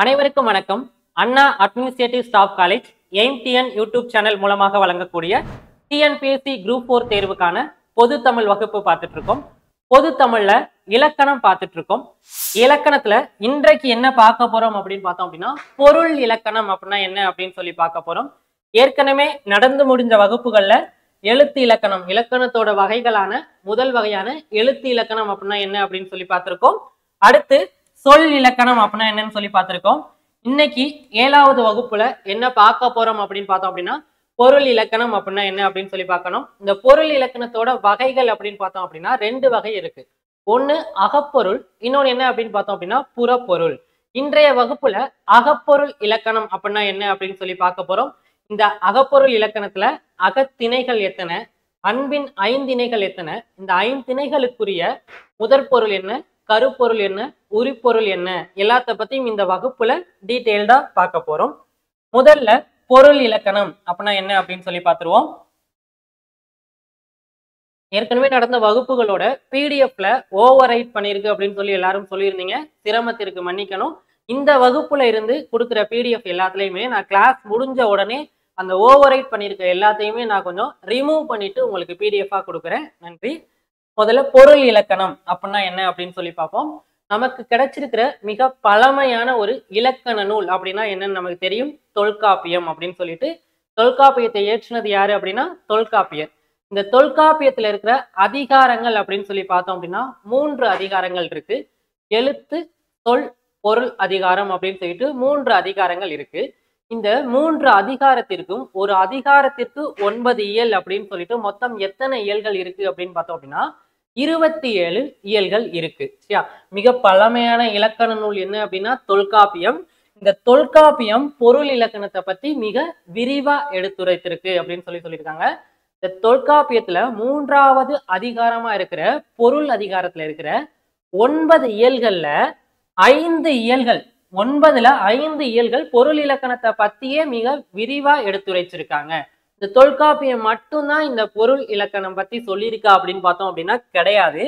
அனைவருக்கும் வணக்கம். Anna administrative staff college aim TN YouTube channel மூலமாக வழங்கக்கூடிய டிஎன்பிஎஸ்சி குரூப் ஃபோர் தேர்வுக்கான பொது தமிழ் வகுப்பு பார்த்துட்டு இருக்கோம் பொது தமிழ்ல இலக்கணம் பார்த்துட்டு இருக்கோம் இலக்கணத்துல இன்றைக்கு என்ன பார்க்க போறோம் அப்படின்னு பார்த்தோம் அப்படின்னா பொருள் இலக்கணம் அப்படின்னா என்ன அப்படின்னு சொல்லி பார்க்க போறோம். ஏற்கனவே நடந்து முடிஞ்ச வகுப்புகள்ல எழுத்து இலக்கணம் இலக்கணத்தோட வகைகளான முதல் வகையான எழுத்து இலக்கணம் அப்படின்னா என்ன அப்படின்னு சொல்லி பார்த்திருக்கோம். அடுத்து சொல் இலக்கணம் அப்படின்னா என்னன்னு சொல்லி பார்த்திருக்கோம். இன்னைக்கு ஏழாவது வகுப்புல என்ன பார்க்க போறோம் அப்படின்னு பார்த்தோம் அப்படின்னா பொருள் இலக்கணம் அப்படின்னா என்ன அப்படின்னு சொல்லி பார்க்கணும். இந்த பொருள் இலக்கணத்தோட வகைகள் அப்படின்னு பார்த்தோம் அப்படின்னா ரெண்டு வகை இருக்கு. ஒன்னு அகப்பொருள் இன்னொன்னு என்ன அப்படின்னு பார்த்தோம் அப்படின்னா புறப்பொருள். இன்றைய வகுப்புல அகப்பொருள் இலக்கணம் அப்படின்னா என்ன அப்படின்னு சொல்லி பார்க்க போறோம். இந்த அகப்பொருள் இலக்கணத்துல அகத்திணைகள் எத்தனை? அன்பின் ஐந்திணைகள் எத்தனை? இந்த ஐந்திணைகளுக்குரிய முதற் பொருள் என்ன? கருப்பொருள் என்ன உரிப்பொருள் என்ன எல்லாத்த பத்தியும் இந்த வகுப்புல டீட்டெயில்டா பார்க்க போறோம். முதல்ல பொருள் இலக்கணம் அப்படின்னா என்ன அப்படின்னு சொல்லி பார்த்துருவோம். ஏற்கனவே நடந்த வகுப்புகளோட பிடிஎஃப்ல ஓவர் ரைட் பண்ணியிருக்கு அப்படின்னு சொல்லி எல்லாரும் சொல்லியிருந்தீங்க. சிரமத்திற்கு மன்னிக்கணும். இந்த வகுப்புல இருந்து கொடுக்குற பிடிஎஃப் எல்லாத்துலயுமே நான் கிளாஸ் முடிஞ்ச உடனே அந்த ஓவர் ரைட் பண்ணியிருக்க எல்லாத்தையுமே நான் கொஞ்சம் ரிமூவ் பண்ணிட்டு உங்களுக்கு பிடிஎஃபாக கொடுக்குறேன். நன்றி. முதல்ல பொருள் இலக்கணம் அப்படின்னா என்ன அப்படின்னு சொல்லி பார்ப்போம். நமக்கு கிடைச்சிருக்கிற மிக பழமையான ஒரு இலக்கண நூல் அப்படின்னா என்னன்னு நமக்கு தெரியும். தொல்காப்பியம் அப்படின்னு சொல்லிட்டு தொல்காப்பியத்தை ஏற்றினது யாரு அப்படின்னா தொல்காப்பியர். இந்த தொல்காப்பியத்துல இருக்கிற அதிகாரங்கள் அப்படின்னு சொல்லி பார்த்தோம் அப்படின்னா மூன்று அதிகாரங்கள் இருக்கு. எழுத்து சொல் பொருள் அதிகாரம் அப்படின்னு சொல்லிட்டு மூன்று அதிகாரங்கள் இருக்கு. இந்த மூன்று அதிகாரத்திற்கும் ஒரு அதிகாரத்திற்கு ஒன்பது இயல் அப்படின்னு சொல்லிட்டு மொத்தம் எத்தனை இயல்கள் இருக்கு அப்படின்னு பார்த்தோம் அப்படின்னா இருபத்தி ஏழு இயல்கள் இருக்கு. சரியா? மிக பழமையான இலக்கண நூல் என்ன அப்படின்னா தொல்காப்பியம். இந்த தொல்காப்பியம் பொருள் இலக்கணத்தை பத்தி மிக விரிவா எடுத்துரைத்திருக்கு அப்படின்னு சொல்லி சொல்லியிருக்காங்க. இந்த தொல்காப்பியத்துல மூன்றாவது அதிகாரமா இருக்கிற பொருள் அதிகாரத்துல இருக்கிற ஒன்பது இயல்கள்ல ஐந்து இயல்கள் ஒன்பதுல ஐந்து இயல்கள் பொருள் இலக்கணத்தை பத்தியே மிக விரிவா எடுத்துரைச்சிருக்காங்க. இந்த தொல்காப்பியம் மட்டும்தான் இந்த பொருள் இலக்கணம் பத்தி சொல்லியிருக்கா அப்படின்னு பார்த்தோம் அப்படின்னா கிடையாது.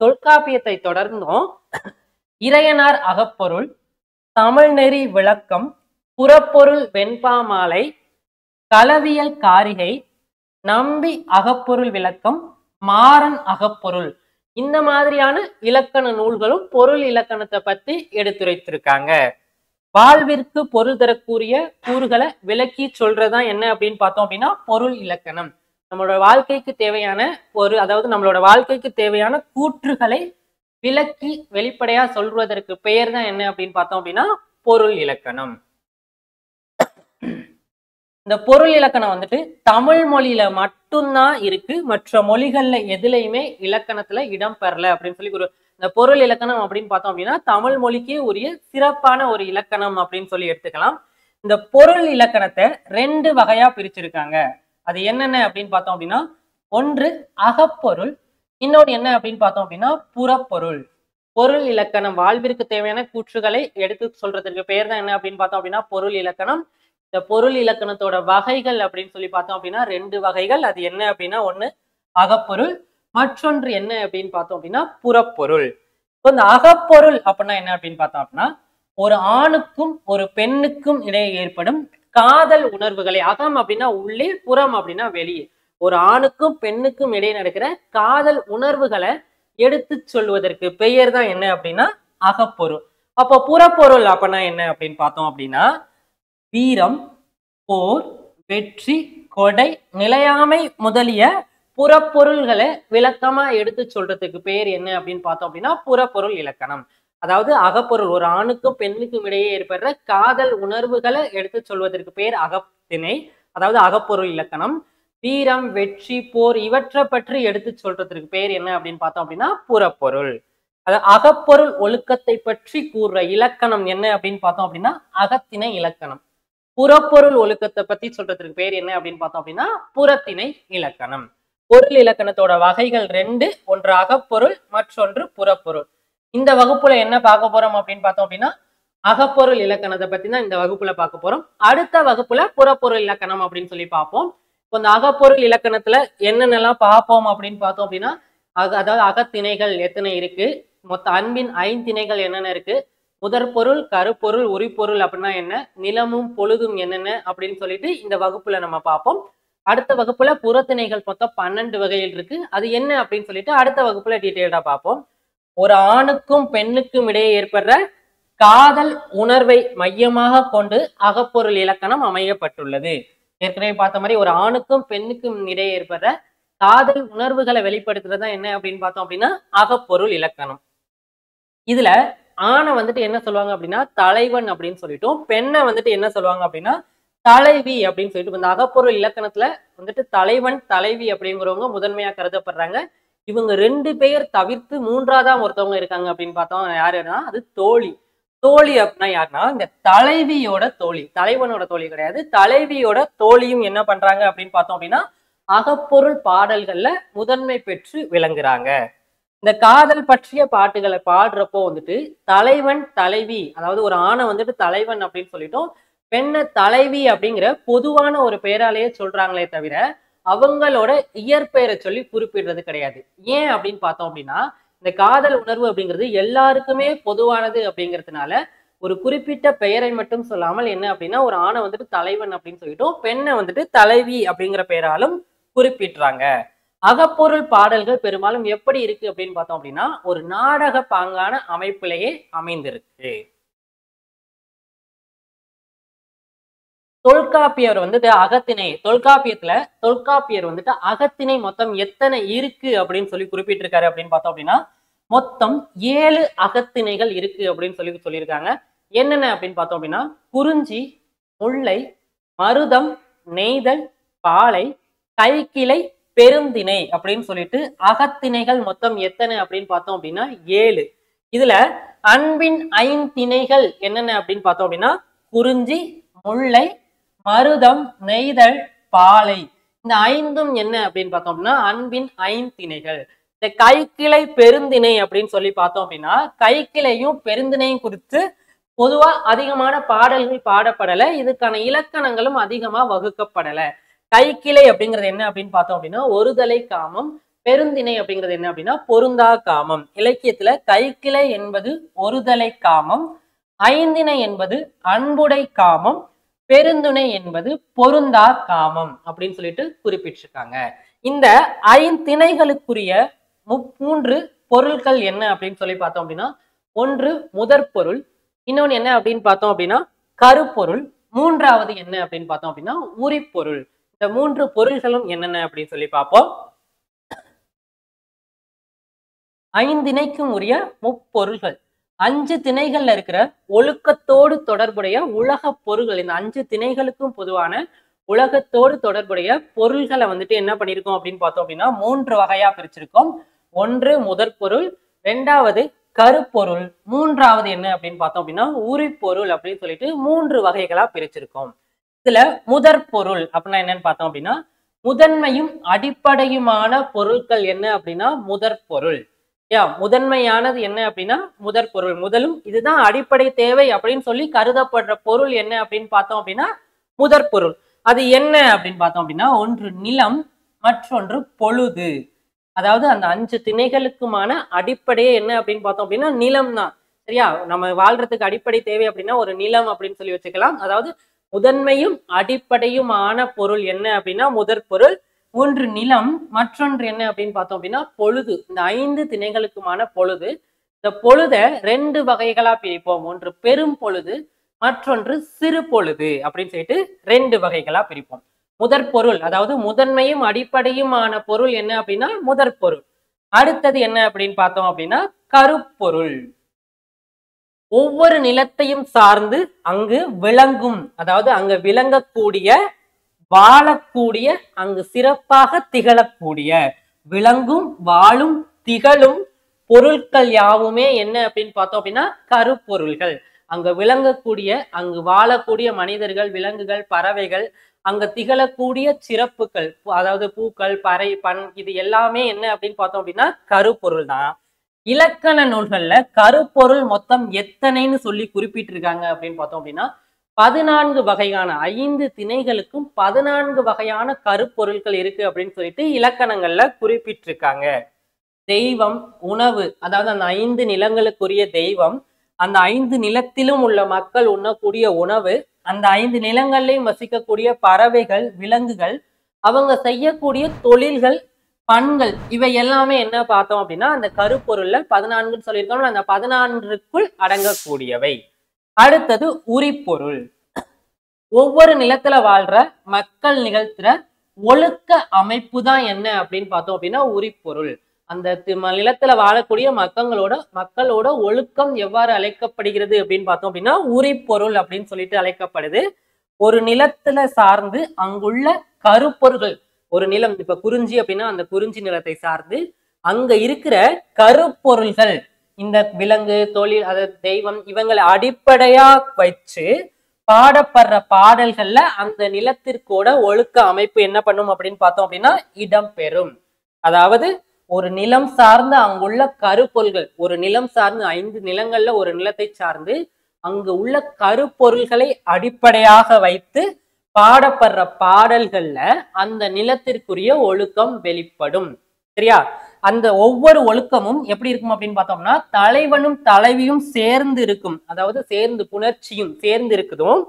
தொல்காப்பியத்தை தொடர்ந்தும். இறையனார் அகப்பொருள் தமிழ்நெறி விளக்கம் புறப்பொருள் வெண்பாமாலை களவியல் காரிகை நம்பி அகப்பொருள் விளக்கம் மாறன் அகப்பொருள். இந்த மாதிரியான இலக்கண நூல்களும் பொருள் இலக்கணத்தை பத்தி எடுத்துரைத்திருக்காங்க. வாழ்விற்கு பொருள் தரக்கூடிய கூறுகளை விளக்கி சொல்றதா என்ன அப்படின்னு பார்த்தோம் அப்படின்னா பொருள் இலக்கணம். நம்மளோட வாழ்க்கைக்கு தேவையான ஒரு அதாவது நம்மளோட வாழ்க்கைக்கு தேவையான கூற்றுகளை விளக்கி வெளிப்படையா சொல்வதற்கு பெயர் தான் என்ன அப்படின்னு பார்த்தோம் அப்படின்னா பொருள் இலக்கணம். இந்த பொருள் இலக்கணம் வந்துட்டு தமிழ் மொழியில மட்டும்தான் இருக்கு மற்ற மொழிகள்ல எதுலையுமே இலக்கணத்துல இடம் பெறல அப்படின்னு சொல்லி ஒரு இந்த பொருள் இலக்கணம் அப்படின்னு பார்த்தோம் அப்படின்னா தமிழ் மொழிக்கே உரிய சிறப்பான ஒரு இலக்கணம் அப்படின்னு சொல்லி எடுத்துக்கலாம். இந்த பொருள் இலக்கணத்தை ரெண்டு வகையா பிரிச்சிருக்காங்க. அது என்னென்ன அப்படின்னு பார்த்தோம் அப்படின்னா ஒன்று அகப்பொருள் இன்னொன்று என்ன அப்படின்னு பார்த்தோம் அப்படின்னா புறப்பொருள். பொருள் இலக்கணம் வாழ்விற்கு தேவையான கூற்றுகளை எடுத்து சொல்றதுக்கு பேர் தான் என்ன அப்படின்னு பார்த்தோம் அப்படின்னா பொருள் இலக்கணம். இந்த பொருள் இலக்கணத்தோட வகைகள் அப்படின்னு சொல்லி பார்த்தோம் அப்படின்னா ரெண்டு வகைகள். அது என்ன அப்படின்னா ஒன்று அகப்பொருள் மற்றொன்று என்ன அப்படின்னு பார்த்தோம் அப்படின்னா புறப்பொருள். இப்போ இந்த அகப்பொருள் அப்படின்னா என்ன அப்படின்னு பார்த்தோம் அப்படின்னா ஒரு ஆணுக்கும் ஒரு பெண்ணுக்கும் இடையே ஏற்படும் காதல் உணர்வுகளை. அகம் அப்படின்னா உள்ளே புறம் அப்படின்னா வெளியே. ஒரு ஆணுக்கும் பெண்ணுக்கும் இடையே நடக்கிற காதல் உணர்வுகளை எடுத்து சொல்வதற்கு பெயர் தான் என்ன அப்படின்னா அகப்பொருள். அப்போ புறப்பொருள் அப்படின்னா என்ன அப்படின்னு பார்த்தோம் அப்படின்னா வீரம் போர் வெற்றி கொடை நிலையாமை முதலிய புறப்பொருள்களை விளக்கமா எடுத்து சொல்றதுக்கு பேர் என்ன அப்படின்னு பார்த்தோம் அப்படின்னா புறப்பொருள் இலக்கணம். அதாவது அகப்பொருள் ஒரு ஆணுக்கும் பெண்ணுக்கும் இடையே ஏற்படுற காதல் உணர்வுகளை எடுத்து சொல்வதற்கு பேர் அகத்திணை அதாவது அகப்பொருள் இலக்கணம். வீரம் வெற்றி போர் இவற்றை பற்றி எடுத்து சொல்றதுக்கு பேர் என்ன அப்படின்னு பார்த்தோம் அப்படின்னா புறப்பொருள். அது அகப்பொருள் ஒழுக்கத்தை பற்றி கூறுற இலக்கணம் என்ன அப்படின்னு பார்த்தோம் அப்படின்னா அகத்திணை இலக்கணம். புறப்பொருள் ஒழுக்கத்தை பத்தி சொல்றதுக்கு பேர் என்ன அப்படின்னு பார்த்தோம் அப்படின்னா புறத்திணை இலக்கணம். பொருள் இலக்கணத்தோட வகைகள் ரெண்டு ஒன்று அகப்பொருள் மற்றொன்று புறப்பொருள். இந்த வகுப்புல என்ன பார்க்க போறோம் அப்படின்னு பார்த்தோம் அப்படின்னா அகப்பொருள் இலக்கணத்தை பத்தி தான் இந்த வகுப்புல பார்க்க போறோம். அடுத்த வகுப்புல புறப்பொருள் இலக்கணம் அப்படின்னு சொல்லி பார்ப்போம். இப்போ இந்த அகப்பொருள் இலக்கணத்துல என்னென்னலாம் பார்ப்போம் அப்படின்னு பார்த்தோம் அப்படின்னா அக அதாவது அகத்திணைகள் எத்தனை இருக்கு? மொத்த அன்பின் ஐந்திணைகள் என்னென்ன இருக்கு? முதற்பொருள் கருப்பொருள் உரிப்பொருள் அப்படின்னா என்ன? நிலமும் பொழுதும் என்னென்ன? அப்படின்னு சொல்லிட்டு இந்த வகுப்புல நம்ம பார்ப்போம். அடுத்த வகுப்புல புறத்திணைகள் மொத்தம் பன்னெண்டு வகையில் இருக்கு. அது என்ன அப்படின்னு சொல்லிட்டு அடுத்த வகுப்புல டீட்டெயில்டா பார்ப்போம். ஒரு ஆணுக்கும் பெண்ணுக்கும் இடையே ஏற்படுற காதல் உணர்வை மையமாக கொண்டு அகப்பொருள் இலக்கணம் அமையப்பட்டுள்ளது. ஏற்கனவே பார்த்த மாதிரி ஒரு ஆணுக்கும் பெண்ணுக்கும் இடையே ஏற்படுற காதல் உணர்வுகளை வெளிப்படுத்துறதா என்ன அப்படின்னு பார்த்தோம் அப்படின்னா அகப்பொருள் இலக்கணம். இதுல ஆணை வந்துட்டு என்ன சொல்லுவாங்க அப்படின்னா தலைவன் அப்படின்னு சொல்லிட்டோம். பெண்ணை வந்துட்டு என்ன சொல்லுவாங்க அப்படின்னா தலைவி அப்படின்னு சொல்லிட்டு இந்த அகப்பொருள் இலக்கணத்துல வந்துட்டு தலைவன் தலைவி அப்படிங்கிறவங்க முதன்மையா கருதப்படுறாங்க. இவங்க ரெண்டு பேர் தவிர்த்து மூன்றாவதா ஒருத்தவங்க இருக்காங்க அப்படின்னு பார்த்தோம். யாருன்னா? அது தோழி. தோழி அப்படின்னா யாருன்னா? இந்த தலைவியோட தோழி. தலைவனோட தோழி கிடையாது. தலைவியோட தோழியும் என்ன பண்றாங்க அப்படின்னு பார்த்தோம் அப்படின்னா அகப்பொருள் பாடல்கள்ல முதன்மை பெற்று விளங்குறாங்க. இந்த காதல் பற்றிய பாட்டுகளை பாடுறப்போ வந்துட்டு தலைவன் தலைவி அதாவது ஒரு ஆணை வந்துட்டு தலைவன் அப்படின்னு சொல்லிட்டோம். பெண்ணை தலைவி அப்படிங்கிற பொதுவான ஒரு பெயராலேயே சொல்றாங்களே தவிர அவங்களோட இயற்பெயரை சொல்லி குறிப்பிடுறது கிடையாது. ஏன் அப்படின்னு பார்த்தோம் அப்படின்னா இந்த காதல் உணர்வு அப்படிங்கிறது எல்லாருக்குமே பொதுவானது அப்படிங்கிறதுனால ஒரு குறிப்பிட்ட பெயரை மட்டும் சொல்லாமல் என்ன அப்படின்னா ஒரு ஆணை வந்துட்டு தலைவன் அப்படின்னு சொல்லிட்டோம் பெண்ணை வந்துட்டு தலைவி அப்படிங்கிற பெயராலும் குறிப்பிடுறாங்க. அகப்பொருள் பாடல்கள் பெரும்பாலும் எப்படி இருக்கு அப்படின்னு பார்த்தோம் அப்படின்னா ஒரு நாடக பாங்கான அமைப்பிலேயே அமைந்திருக்கு. தொல்காப்பியர் வந்துட்டு அகத்திணை. தொல்காப்பியத்துல தொல்காப்பியர் வந்துட்டு அகத்திணை மொத்தம் எத்தனை இருக்கு அப்படின்னு சொல்லி குறிப்பிட்டிருக்காரு அப்படின்னு பார்த்தோம் அப்படின்னா மொத்தம் ஏழு அகத்திணைகள் இருக்கு அப்படின்னு சொல்லி சொல்லியிருக்காங்க. என்னென்ன அப்படின்னு பார்த்தோம் அப்படின்னா குறிஞ்சி முல்லை மருதம் நெய்தல் பாலை கைக்கிளை பெருந்திணை அப்படின்னு சொல்லிட்டு அகத்திணைகள் மொத்தம் எத்தனை அப்படின்னு பார்த்தோம் அப்படின்னா ஏழு. இதுல அன்பின் ஐந்திணைகள் என்னென்ன அப்படின்னு பார்த்தோம் அப்படின்னா குறிஞ்சி முல்லை மருதம் நெய்தல் பாலை. இந்த ஐந்தும் என்ன அப்படின்னு பார்த்தோம் அப்படின்னா அன்பின் ஐந்திணைகள். இந்த கைக்கிளை பெருந்திணை அப்படின்னு சொல்லி பார்த்தோம் அப்படின்னா கைக்கிளையும் பெருந்திணையும் குறித்து பொதுவா அதிகமான பாடல்கள் பாடப்படலை. இதுக்கான இலக்கணங்களும் அதிகமா வகுக்கப்படலை. கைக்கிளை அப்படிங்கிறது என்ன அப்படின்னு பார்த்தோம் அப்படின்னா ஒருதலை காமம் பெருந்திணை அப்படிங்கிறது என்ன அப்படின்னா பொருந்தா காமம். இலக்கியத்துல கைக்கிளை என்பது ஒருதலை காமம் ஐந்திணை என்பது அன்புடை காமம் பெருந்துணை என்பது பொருந்தா காமம் அப்படின்னு சொல்லிட்டு குறிப்பிட்டிருக்காங்க. இந்த ஐந்திணைகளுக்குரிய மும்மூன்று பொருட்கள் என்ன அப்படின்னு சொல்லி பார்த்தோம் அப்படின்னா ஒன்று முதற் பொருள் இன்னொன்னு என்ன அப்படின்னு பார்த்தோம் அப்படின்னா கருப்பொருள் மூன்றாவது என்ன அப்படின்னு பார்த்தோம் அப்படின்னா உரிப்பொருள். இந்த மூன்று பொருள்களும் என்னென்ன அப்படின்னு சொல்லி பார்ப்போம். ஐந்திணைக்கும் உரிய முப்பொருள்கள். அஞ்சு திணைகள்ல இருக்கிற ஒழுக்கத்தோடு தொடர்புடைய உலக பொருள்கள் இந்த அஞ்சு திணைகளுக்கும் பொதுவான உலகத்தோடு தொடர்புடைய பொருள்களை வந்துட்டு என்ன பண்ணியிருக்கோம் அப்படின்னு பார்த்தோம் அப்படின்னா மூன்று வகையா பிரிச்சிருக்கோம். ஒன்று முதற் பொருள் ரெண்டாவது கருப்பொருள் மூன்றாவது என்ன அப்படின்னு பார்த்தோம் அப்படின்னா உரிப்பொருள் அப்படின்னு சொல்லிட்டு மூன்று வகைகளா பிரிச்சிருக்கோம். இதுல முதற் பொருள் அப்படின்னா என்னன்னு பார்த்தோம் அப்படின்னா முதன்மையும் அடிப்படையுமான பொருட்கள் என்ன அப்படின்னா முதற் பொருள் யா முதன்மையானது என்ன அப்படின்னா முதற் பொருள். முதலும் இதுதான் அடிப்படை தேவை அப்படின்னு சொல்லி கருதப்படுற பொருள் என்ன அப்படின்னு பார்த்தோம் அப்படின்னா முதற் பொருள். அது என்ன அப்படின்னு பார்த்தோம் அப்படின்னா ஒன்று நிலம் மற்றொன்று பொழுது. அதாவது அந்த அஞ்சு திணைகளுக்குமான அடிப்படையே என்ன அப்படின்னு பார்த்தோம் அப்படின்னா நிலம் தான். சரியா? நம்ம வாழ்றதுக்கு அடிப்படை தேவை அப்படின்னா ஒரு நிலம் அப்படின்னு சொல்லி வச்சுக்கலாம். அதாவது முதன்மையும் அடிப்படையுமான பொருள் என்ன அப்படின்னா முதற் பொருள். ஒன்று நிலம் மற்றொன்று என்ன அப்படின்னு பார்த்தோம் அப்படின்னா பொழுது. இந்த ஐந்து திணைகளுக்குமான பொழுது. இந்த பொழுதை ரெண்டு வகைகளா பிரிப்போம். ஒன்று பெரும் பொழுது மற்றொன்று சிறு பொழுது அப்படின்னு சொல்லிட்டு ரெண்டு வகைகளா பிரிப்போம். முதற் பொருள் அதாவது முதன்மையும் அடிப்படையுமான பொருள் என்ன அப்படின்னா முதற் பொருள். அடுத்தது என்ன அப்படின்னு பார்த்தோம் அப்படின்னா கருப்பொருள் ஒவ்வொரு நிலத்தையும் சார்ந்து அங்கு விளங்கும் அதாவது அங்க விளங்கக்கூடிய வாழக்கூடிய அங்கு சிறப்பாக திகழக்கூடிய. விளங்கும் வாழும் திகழும் பொருட்கள் யாவுமே என்ன அப்படின்னு பார்த்தோம் அப்படின்னா கருப்பொருள்கள். அங்க விளங்கக்கூடிய அங்கு வாழக்கூடிய மனிதர்கள் விலங்குகள் பறவைகள் அங்க திகழக்கூடிய சிறப்புகள் அதாவது பூக்கள் பறை பண் இது எல்லாமே என்ன அப்படின்னு பார்த்தோம் அப்படின்னா கருப்பொருள் தான் இலக்கண நூல்கள்ல கருப்பொருள் மொத்தம் எத்தனைன்னு சொல்லி குறிப்பிட்டிருக்காங்க அப்படின்னு பார்த்தோம் அப்படின்னா பதினான்கு வகையான ஐந்து திணைகளுக்கும் பதினான்கு வகையான கருப்பொருட்கள் இருக்கு அப்படின்னு சொல்லிட்டு இலக்கணங்கள்ல குறிப்பிட்டிருக்காங்க. தெய்வம் உணவு அதாவது அந்த ஐந்து நிலங்களுக்குரிய தெய்வம் அந்த ஐந்து நிலத்திலும் உள்ள மக்கள் உண்ணக்கூடிய உணவு அந்த ஐந்து நிலங்கள்லையும் வசிக்கக்கூடிய பறவைகள் விலங்குகள் அவங்க செய்யக்கூடிய தொழில்கள் பண்கள் இவை எல்லாமே என்ன பார்த்தோம் அப்படின்னா அந்த கருப்பொருள்ல பதினான்குன்னு சொல்லியிருக்கோம் அந்த பதினான்குக்குள் அடங்கக்கூடியவை. அடுத்தது உரிப்பொருள். ஒவ்வொரு நிலத்துல வாழ்ற மக்கள் நிகழ்த்துற ஒழுக்க அமைப்பு தான் என்ன அப்படின்னு பார்த்தோம் அப்படின்னா உரிப்பொருள். அந்த தி- ம- நிலத்துல வாழக்கூடிய மக்களோட மக்களோட ஒழுக்கம் எவ்வாறு அழைக்கப்படுகிறது அப்படின்னு பார்த்தோம் அப்படின்னா உரிப்பொருள் அப்படின்னு சொல்லிட்டு அழைக்கப்படுது. ஒரு நிலத்துல சார்ந்து அங்குள்ள கருப்பொருள்கள் ஒரு நிலம் இப்ப குறிஞ்சி அப்படின்னா அந்த குறிஞ்சி நிலத்தை சார்ந்து அங்க இருக்கிற கருப்பொருள்கள் இந்த விலங்கு தொழில் அது தெய்வம் இவங்களை அடிப்படையா வச்சு பாடப்படுற பாடல்கள்ல அந்த நிலத்திற்கோட ஒழுக்க அமைப்பு என்ன பண்ணும் அப்படின்னு பார்த்தோம் அப்படின்னா இடம் பெறும். அதாவது ஒரு நிலம் சார்ந்த அங்குள்ள கருப்பொருள்கள் ஒரு நிலம் சார்ந்து ஐந்து நிலங்கள்ல ஒரு நிலத்தை சார்ந்து அங்கு உள்ள கருப்பொருள்களை அடிப்படையாக வைத்து பாடப்படுற பாடல்கள்ல அந்த நிலத்திற்குரிய ஒழுக்கம் வெளிப்படும். சரியா? அந்த ஒவ்வொரு ஒழுக்கமும் எப்படி இருக்கும் அப்படின்னு பார்த்தோம்னா தலைவனும் தலைவியும் சேர்ந்து இருக்கும். அதாவது சேர்ந்து புணர்ச்சியும் சேர்ந்து இருக்குதும்.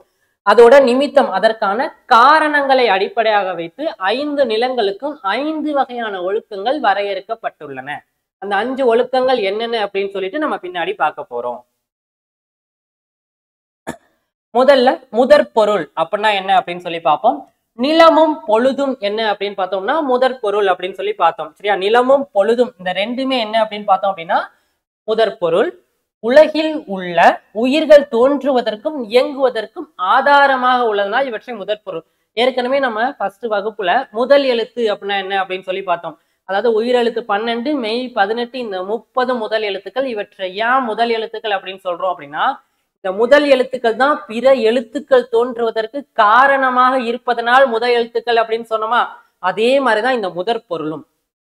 அதோட நிமித்தம் அதற்கான காரணங்களை அடிப்படையாக வைத்து ஐந்து நிலங்களுக்கும் ஐந்து வகையான ஒழுக்கங்கள் வரையறுக்கப்பட்டுள்ளன. அந்த அஞ்சு ஒழுக்கங்கள் என்னென்ன அப்படின்னு சொல்லிட்டு நம்ம பின்னாடி பார்க்க போறோம். முதல்ல முதற் பொருள் அப்படின்னா என்ன அப்படின்னு சொல்லி பார்ப்போம். நிலமும் பொழுதும் என்ன அப்படின்னு பார்த்தோம்னா முதற் பொருள் அப்படின்னு சொல்லி பார்த்தோம். சரியா? நிலமும் பொழுதும் இந்த ரெண்டுமே என்ன அப்படின்னு பார்த்தோம் அப்படின்னா முதற் பொருள் உலகில் உள்ள உயிர்கள் தோன்றுவதற்கும் இயங்குவதற்கும் ஆதாரமாக உள்ளதுனா இவற்றை முதற் பொருள் ஏற்கனவே நம்ம ஃபர்ஸ்ட் வகுப்புல முதல் எழுத்து அப்படின்னா என்ன அப்படின்னு சொல்லி பார்த்தோம். அதாவது உயிரெழுத்து பன்னெண்டு மெய் பதினெட்டு இந்த முப்பது முதல் எழுத்துக்கள் இவற்றை ஏன் முதல் எழுத்துக்கள் அப்படின்னு சொல்றோம் அப்படின்னா இந்த முதல் எழுத்துக்கள் தான் பிற எழுத்துக்கள் தோன்றுவதற்கு காரணமாக இருப்பதனால் முதல் எழுத்துக்கள் அப்படின்னு சொன்னோமா? அதே மாதிரிதான் இந்த முதற் பொருளும்.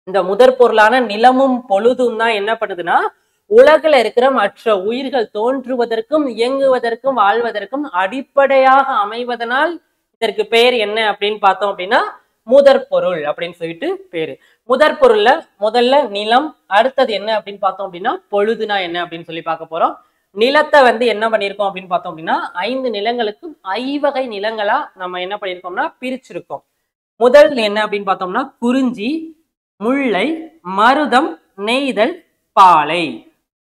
இந்த முதற் பொருளான நிலமும் பொழுதும் தான் என்ன பண்ணுதுன்னா உலகில் இருக்கிற மற்ற உயிர்கள் தோன்றுவதற்கும் இயங்குவதற்கும் வாழ்வதற்கும் அடிப்படையாக அமைவதனால் இதற்கு பெயர் என்ன அப்படின்னு பார்த்தோம் அப்படின்னா முதற் பொருள் அப்படின்னு சொல்லிட்டு பேரு. முதற் பொருள்ல முதல்ல நிலம் அடுத்தது என்ன அப்படின்னு பார்த்தோம் அப்படின்னா பொழுதுனா என்ன அப்படின்னு சொல்லி பார்க்க போறோம். நிலத்தை வந்து என்ன பண்ணியிருக்கோம் அப்படின்னு பார்த்தோம் அப்படின்னா ஐந்து நிலங்களுக்கும் ஐவகை நிலங்களா நம்ம என்ன பண்ணியிருக்கோம்னா பிரிச்சிருக்கோம். முதல் என்ன அப்படின்னு பார்த்தோம்னா குறிஞ்சி முல்லை மருதம் நெய்தல் பாலை.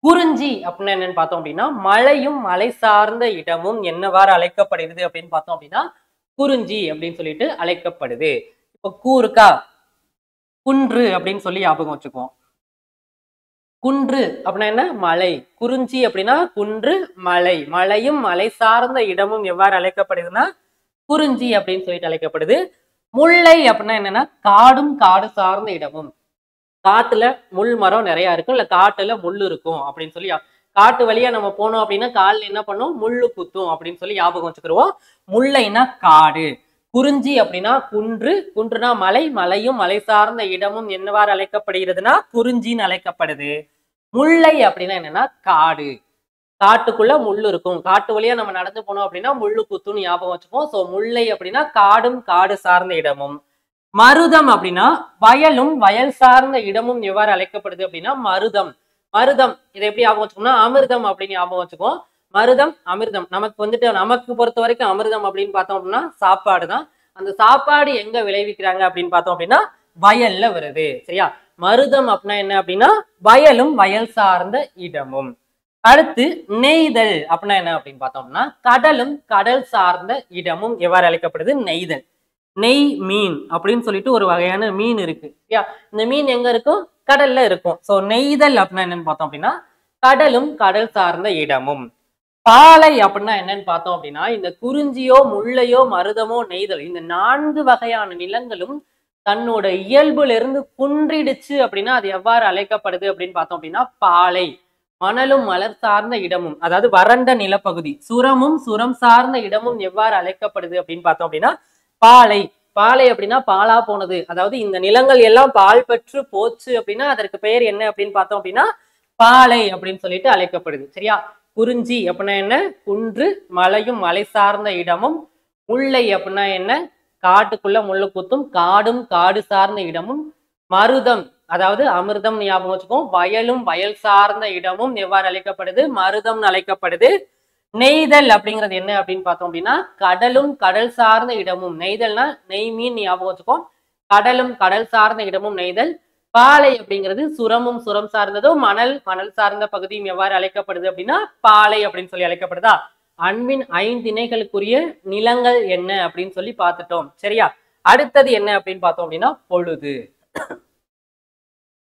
குறிஞ்சி அப்படின்னா என்னன்னு பார்த்தோம் அப்படின்னா மலையும் மலை சார்ந்த இடமும் என்னவாறு அழைக்கப்படுகிறது அப்படின்னு பார்த்தோம் அப்படின்னா குறிஞ்சி அப்படின்னு சொல்லிட்டு அழைக்கப்படுது. இப்போ கூறுக்கா குன்று அப்படின்னு சொல்லி ஞாபகம் வச்சுக்குவோம். குன்று அப்படின்னா என்ன? மலை. குறிஞ்சி அப்படின்னா குன்று மலை. மலையும் மலை சார்ந்த இடமும் எவ்வாறு அழைக்கப்படுதுன்னா குறிஞ்சி அப்படின்னு சொல்லிட்டு அழைக்கப்படுது. முல்லை அப்படின்னா என்னன்னா காடும் காடு சார்ந்த இடமும். காட்டுல முள் மரம் நிறைய இருக்கும். இல்ல காட்டுல முள் இருக்கும் அப்படின்னு சொல்லி காட்டு வழியா நம்ம போனோம் அப்படின்னா காலில் என்ன பண்ணும் முள்ளு குத்தும் அப்படின்னு சொல்லி ஞாபகம் வச்சுக்கிறோம் முல்லைனா காடு. குறிஞ்சி அப்படின்னா குன்று. குன்றுனா மலை. மலையும் மலை சார்ந்த இடமும் என்னவாறு அழைக்கப்படுகிறதுனா குறிஞ்சின்னு அழைக்கப்படுது. முல்லை அப்படின்னா என்னன்னா காடு. காட்டுக்குள்ள முள் இருக்கும். காட்டு வழியா நம்ம நடந்து போனோம் அப்படின்னா முள்ளு குத்துன்னு ஞாபகம் வச்சுப்போம். சோ முல்லை அப்படின்னா காடும் காடு சார்ந்த இடமும். மருதம் அப்படின்னா வயலும் வயல் சார்ந்த இடமும் எவ்வாறு அழைக்கப்படுது அப்படின்னா மருதம். மருதம் இதை எப்படி ஞாபகம் வச்சுக்கோம்னா அமிர்தம் அப்படின்னு ஞாபகம் வச்சுக்கோம் மருதம் அமிர்தம். நமக்கு வந்துட்டு நமக்கு பொறுத்த வரைக்கும் அமிர்தம் அப்படின்னு பார்த்தோம் அப்படின்னா சாப்பாடு தான் அந்த சாப்பாடு எங்க விளைவிக்கிறாங்க அப்படின்னு பார்த்தோம் அப்படின்னா வயல்ல வருது. சரியா? மருதம் அப்படின்னா என்ன அப்படின்னா வயலும் வயல் சார்ந்த இடமும். அடுத்து நெய்தல் அப்படின்னா என்ன அப்படின்னு பார்த்தோம்னா கடலும் கடல் சார்ந்த இடமும் எவ்வாறு அழைக்கப்படுது? நெய்தல். நெய் மீன் அப்படின்னு சொல்லிட்டு ஒரு வகையான மீன் இருக்கு. இந்த மீன் எங்க இருக்கும்? கடல்ல இருக்கும். சோ நெய்தல் அப்படின்னா என்னன்னு பார்த்தோம் அப்படின்னா கடலும் கடல் சார்ந்த இடமும். பாலை அப்படின்னா என்னன்னு பார்த்தோம் அப்படின்னா இந்த குறிஞ்சியோ முள்ளையோ மருதமோ நெய்தல் இந்த நான்கு வகையான நிலங்களும் தன்னோட இயல்புல இருந்து குன்றிடுச்சு அப்படின்னா அது எவ்வாறு அழைக்கப்படுது அப்படின்னு பார்த்தோம் அப்படின்னா பாலை மணலும் மலர் சார்ந்த இடமும் அதாவது வறண்ட நிலப்பகுதி சுரமும் சுரம் சார்ந்த இடமும் எவ்வாறு அழைக்கப்படுது அப்படின்னு பார்த்தோம் அப்படின்னா பாலை. பாலை அப்படின்னா பாலா போனது. அதாவது இந்த நிலங்கள் எல்லாம் பால் பெற்று போச்சு அப்படின்னா அதற்கு பெயர் என்ன அப்படின்னு பார்த்தோம் அப்படின்னா பாலை அப்படின்னு சொல்லிட்டு அழைக்கப்படுது. சரியா? குறிஞ்சி அப்படின்னா என்ன? குன்று மலையும் மலை சார்ந்த இடமும் முல்லை அப்படின்னா என்ன? காட்டுக்குள்ள முள்ளு குத்தும் காடும் காடு சார்ந்த இடமும் மருதம் அதாவது அமிர்தம் ஞாபகம் வச்சுக்கோம். வயலும் வயல் சார்ந்த இடமும் எவ்வாறு அழைக்கப்படுது? மருதம்னு அழைக்கப்படுது. நெய்தல் அப்படிங்கிறது என்ன அப்படின்னு பார்த்தோம் அப்படின்னா கடலும் கடல் சார்ந்த இடமும். நெய்தல்னா நெய் மீன் ஞாபகம் வச்சுக்கோம். கடலும் கடல் சார்ந்த இடமும் நெய்தல். பாலை அப்படிங்கிறது சுரமும் சுரம் சார்ந்ததும் மணல் மணல் சார்ந்த பகுதியும் எவ்வாறு அழைக்கப்படுது அப்படின்னா பாலை அப்படின்னு சொல்லி அழைக்கப்படுதா? அன்பின் ஐந்திணைகளுக்குரிய நிலங்கள் என்ன அப்படின்னு சொல்லி பார்த்துட்டோம். சரியா? அடுத்தது என்ன அப்படின்னு பார்த்தோம் அப்படின்னா பொழுது.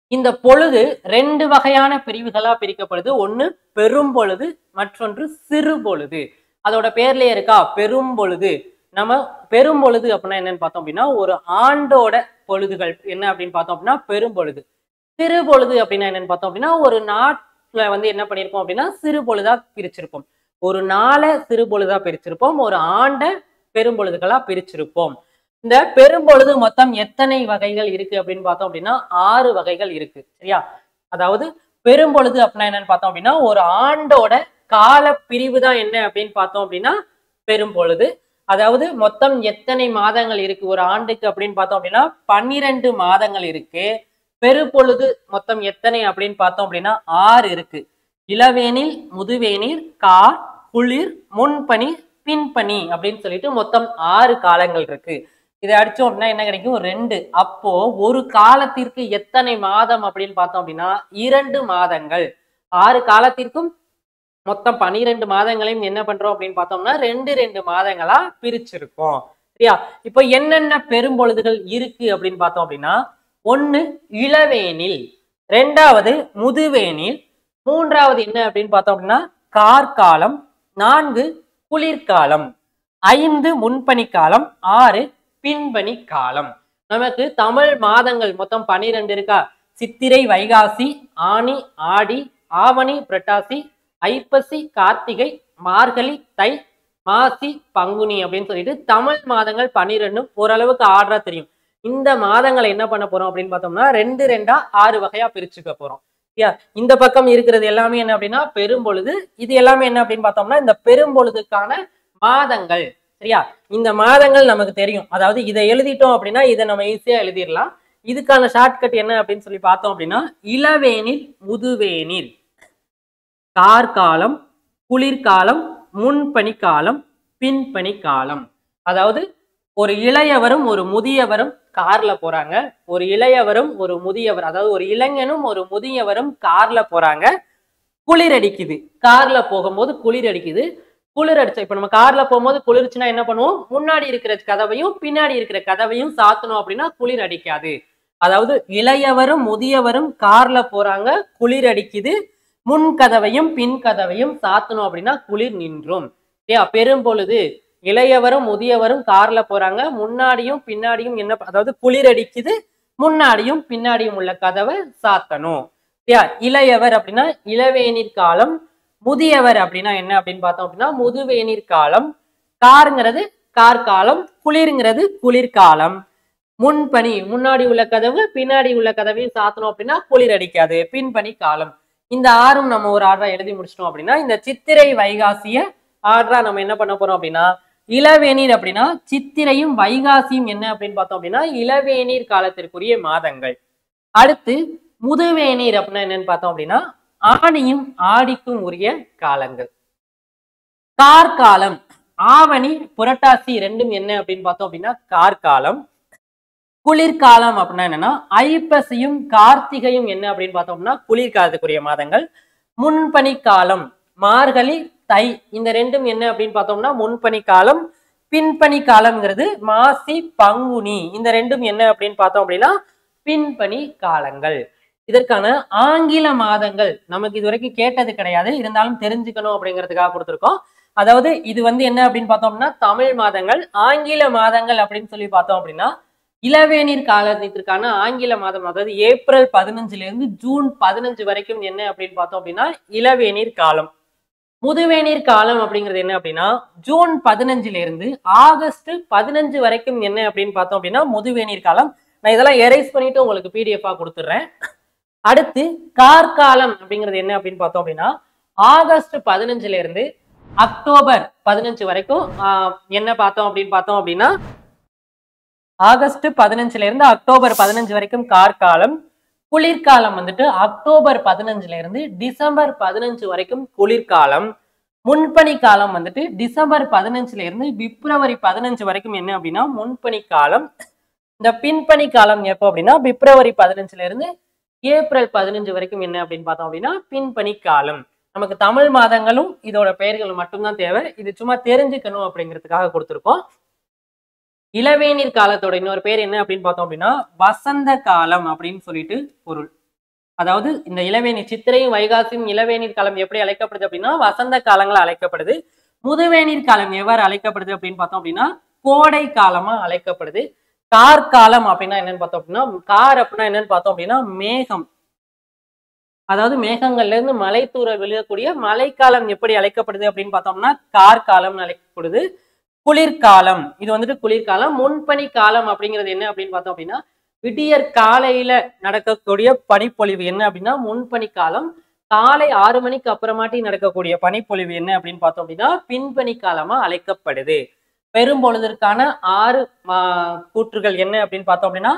இந்த பொழுது ரெண்டு வகையான பிரிவுகளா பிரிக்கப்படுது. ஒண்ணு பெரும்பொழுது மற்றொன்று சிறு பொழுது. அதோட பேர்லயே இருக்கா? பெரும் பொழுது. நம்ம பெரும் பொழுது அப்படின்னா என்னன்னு பார்த்தோம் அப்படின்னா ஒரு ஆண்டோட பொழுதுகள் என்ன அப்படின்னு பார்த்தோம் அப்படின்னா பெரும் பொழுது. சிறு பொழுது அப்படின்னா என்னன்னு பார்த்தோம் அப்படின்னா ஒரு நாட்டுல வந்து என்ன பண்ணியிருக்கோம் அப்படின்னா சிறு பொழுதா பிரிச்சிருக்கோம் ஒரு நாளை சிறு பொழுதா பிரிச்சிருப்போம் ஒரு ஆண்டை பெரும்பொழுதுகளா பிரிச்சிருப்போம். இந்த பெரும்பொழுது மொத்தம் எத்தனை வகைகள் இருக்கு அப்படின்னு பார்த்தோம் அப்படின்னா ஆறு வகைகள் இருக்கு சரியா? அதாவது பெரும்பொழுது அப்படின்னா என்னன்னு பார்த்தோம் அப்படின்னா ஒரு ஆண்டோட கால பிரிவு தான் என்ன அப்படின்னு பார்த்தோம் அப்படின்னா பெரும்பொழுது அதாவது மொத்தம் எத்தனை மாதங்கள் இருக்கு ஒரு ஆண்டுக்கு அப்படின்னு பார்த்தோம் அப்படின்னா பன்னிரெண்டு மாதங்கள் இருக்கு. பெரும்பொழுது மொத்தம் எத்தனை அப்படின்னு பார்த்தோம் அப்படின்னா ஆறு இருக்கு. இளவேனில் முதுவேனில் கார் குளிர் முன்பனி பின்பனி அப்படின்னு சொல்லிட்டு மொத்தம் ஆறு காலங்கள் இருக்கு. இதை அடிச்சோம் அப்படின்னா என்ன கிடைக்கும்? ரெண்டு. அப்போ ஒரு காலத்திற்கு எத்தனை மாதம் அப்படின்னு பார்த்தோம் அப்படின்னா இரண்டு மாதங்கள். ஆறு காலத்திற்கும் மொத்தம் பனிரெண்டு மாதங்களையும் என்ன பண்றோம் அப்படின்னு பார்த்தோம்னா ரெண்டு ரெண்டு மாதங்களா பிரிச்சிருக்கோம். சரியா? இப்போ என்னென்ன பெரும்பொழுதுகள் இருக்கு அப்படின்னு பார்த்தோம் அப்படின்னா ஒன்னு இளவேனில் ரெண்டாவது முதுவேனில் மூன்றாவது என்ன அப்படின்னு பார்த்தோம் அப்படின்னா கார்காலம். நான்கு குளிர்காலம். ஐந்து முன்பனி காலம் ஆறு பின்பனி காலம் நமக்கு தமிழ் மாதங்கள் மொத்தம் பனிரெண்டு இருக்கா? சித்திரை வைகாசி ஆனி ஆடி ஆவணி புரட்டாசி ஐப்பசி கார்த்திகை மார்கழி தை மாசி பங்குனி அப்படின்னு சொல்லிட்டு தமிழ் மாதங்கள் பனிரெண்டும் ஓரளவுக்கு ஆர்டரா தெரியும். இந்த மாதங்களை என்ன பண்ண போறோம் அப்படின்னு பார்த்தோம்னா ரெண்டு ரெண்டா ஆறு வகையா பிரிச்சுக்க போறோம். சரியா இந்த பக்கம் இருக்கிறது எல்லாமே என்ன அப்படின்னா பெரும்பொழுது. இது எல்லாமே என்ன அப்படின்னு பார்த்தோம்னா இந்த பெரும்பொழுதுக்கான மாதங்கள். சரியா? இந்த மாதங்கள் நமக்கு தெரியும். அதாவது இதை எழுதிட்டோம் அப்படின்னா இதை நம்ம ஈஸியா எழுதிடலாம். இதுக்கான ஷார்ட்கட் என்ன அப்படின்னு சொல்லி பார்த்தோம் அப்படின்னா இளவேனில் முதுவேனில். கார்காலம் குளிர்காலம் முன்பனிக்காலம் பின்பனிக்காலம். அதாவது ஒரு இளையவரும் ஒரு முதியவரும் கார்ல போறாங்க. ஒரு இளையவரும் ஒரு முதியவர் அதாவது ஒரு இளைஞனும் ஒரு முதியவரும் கார்ல போறாங்க. குளிர் அடிக்குது கார்ல போகும்போது குளிர் அடிக்குது குளிர் அடிச்சா இப்ப நம்ம கார்ல போகும்போது குளிர்ச்சுன்னா என்ன பண்ணுவோம்? முன்னாடி இருக்கிற கதவையும் பின்னாடி இருக்கிற கதவையும் சாத்தணும் அப்படின்னா குளிர் அடிக்காது அதாவது இளையவரும் முதியவரும் கார்ல போறாங்க குளிர் அடிக்குது முன் கதவையும் பின் கதவையும் சாத்தணும் அப்படின்னா குளிர் நின்றும். பெரும்பொழுது இளையவரும் முதியவரும் கார்ல போறாங்க. முன்னாடியும் பின்னாடியும் என்ன அதாவது குளிர் அடிக்குது முன்னாடியும் பின்னாடியும் உள்ள கதவை சாத்தணும். இளையவர் அப்படின்னா இளவேநீர் காலம் முதியவர் அப்படின்னா என்ன அப்படின்னு பார்த்தோம் அப்படின்னா முதுவேநீர் காலம். காருங்கிறது கார்காலம் குளிர்ங்கிறது குளிர்காலம். முன்பனி முன்னாடி உள்ள கதவு பின்னாடி உள்ள கதவையும் சாத்தணும் அப்படின்னா குளிர் அடிக்காது பின்பனி காலம். இந்த ஆறும் நம்ம ஒரு ஆர்டரா எழுதி முடிச்சிட்டோம் அப்படின்னா இந்த சித்திரை வைகாசிய ஆர்டரா நம்ம என்ன பண்ண போறோம் அப்படின்னா இளவேநீர் அப்படின்னா சித்திரையும் வைகாசியும் என்ன அப்படின்னு பார்த்தோம் அப்படின்னா இளவேநீர் காலத்திற்குரிய மாதங்கள். அடுத்து முதுவேநீர் அப்படின்னா என்னன்னு பார்த்தோம் அப்படின்னா ஆணியும் ஆடிக்கும் உரிய காலங்கள். கார்காலம் ஆவணி புரட்டாசி ரெண்டும் என்ன அப்படின்னு பார்த்தோம் அப்படின்னா கார்காலம். குளிர்காலம் அப்படின்னா என்னன்னா ஐப்பசியும் கார்த்திகையும் என்ன அப்படின்னு பார்த்தோம்னா குளிர்காலத்துக்குரிய மாதங்கள். முன்பனி காலம் மார்கழி தை. இந்த ரெண்டும் என்ன அப்படின்னு பார்த்தோம்னா முன்பனி காலம் பின்பணி காலம்ங்கிறது மாசி பங்குனி. இந்த ரெண்டும் என்ன அப்படின்னு பார்த்தோம் அப்படின்னா பின்பணி காலங்கள். இதற்கான ஆங்கில மாதங்கள் நமக்கு இது வரைக்கும் கேட்டது கிடையாது. இருந்தாலும் தெரிஞ்சுக்கணும் அப்படிங்கிறதுக்காக கொடுத்துருக்கோம். அதாவது இது வந்து என்ன அப்படின்னு பார்த்தோம்னா தமிழ் மாதங்கள் ஆங்கில மாதங்கள் அப்படின்னு சொல்லி பார்த்தோம் அப்படின்னா இளவேநீர் காலத்திற்கான ஆங்கில மாதம் அதாவது ஏப்ரல் பதினஞ்சுல இருந்து ஜூன் பதினஞ்சு வரைக்கும் என்ன அப்படின்னு பார்த்தோம் அப்படின்னா இளவேநீர் காலம். முதுவேநீர் காலம் அப்படிங்கிறது என்ன அப்படின்னா ஜூன் பதினஞ்சுல இருந்து ஆகஸ்ட் பதினஞ்சு வரைக்கும் என்ன அப்படின்னு பார்த்தோம் அப்படின்னா முதுவேநீர் காலம். நான் இதெல்லாம் எரேஸ் பண்ணிட்டு உங்களுக்கு பிடிஎஃபா கொடுத்துட்றேன். அடுத்து கார்காலம் அப்படிங்கிறது என்ன அப்படின்னு பார்த்தோம் அப்படின்னா ஆகஸ்ட் பதினஞ்சுல இருந்து அக்டோபர் பதினஞ்சு வரைக்கும் ஆஹ், என்ன பார்த்தோம் அப்படின்னு பார்த்தோம் அப்படின்னா ஆகஸ்ட் பதினஞ்சுல இருந்து அக்டோபர் பதினஞ்சு வரைக்கும் கார்காலம். குளிர்காலம் வந்துட்டு அக்டோபர் பதினஞ்சுல இருந்து டிசம்பர் பதினஞ்சு வரைக்கும் குளிர்காலம். முன்பணி காலம் வந்துட்டு டிசம்பர் பதினஞ்சுல இருந்து பிப்ரவரி பதினஞ்சு வரைக்கும் என்ன அப்படின்னா முன்பணி காலம். இந்த பின்பணி காலம் எப்போ அப்படின்னா பிப்ரவரி பதினஞ்சுல இருந்து ஏப்ரல் பதினஞ்சு வரைக்கும் என்ன அப்படின்னு பார்த்தோம் அப்படின்னா பின்பணி காலம். நமக்கு தமிழ் மாதங்களும் இதோட பெயர்கள் மட்டும்தான் தேவை. இது சும்மா தெரிஞ்சுக்கணும் அப்படிங்கிறதுக்காக கொடுத்துருக்கோம். இளவேநீர் காலத்தோட இன்னொரு பேர் என்ன அப்படின்னு பார்த்தோம் அப்படின்னா வசந்த காலம் அப்படின்னு சொல்லிட்டு பொருள். அதாவது இந்த இளவேநீர் சித்திரையும் வைகாசியும் இளவேநீர் காலம் எப்படி அழைக்கப்படுது அப்படின்னா வசந்த காலங்களா அழைக்கப்படுது. முதுவேநீர் காலம் எவ்வாறு அழைக்கப்படுது அப்படின்னு பார்த்தோம் அப்படின்னா கோடை காலமா அழைக்கப்படுது. கார்காலம் அப்படின்னா என்னன்னு பார்த்தோம் அப்படின்னா கார் அப்படின்னா என்னன்னு பார்த்தோம் அப்படின்னா மேகம். அதாவது மேகங்கள்ல இருந்து மலை தூர விழுகக்கூடிய மழைக்காலம் எப்படி அழைக்கப்படுது அப்படின்னு பார்த்தோம்னா கார்காலம்னு அழைக்கப்படுது. குளிர்காலம். இது வந்துட்டு குளிர்காலம். முன்பனி காலம் அப்படிங்கிறது என்ன அப்படின்னு பார்த்தோம் அப்படின்னா விடியற் காலையில நடக்கக்கூடிய பனிப்பொழிவு என்ன அப்படின்னா முன்பனி காலம். காலை ஆறு மணிக்கு அப்புறமாட்டி நடக்கக்கூடிய பனிப்பொழிவு என்ன அப்படின்னு பார்த்தோம் அப்படின்னா பின்பனி காலமா அழைக்கப்படுது. பெரும்பொழுதற்கான ஆறு மா- கூற்றுகள் என்ன அப்படின்னு பார்த்தோம் அப்படின்னா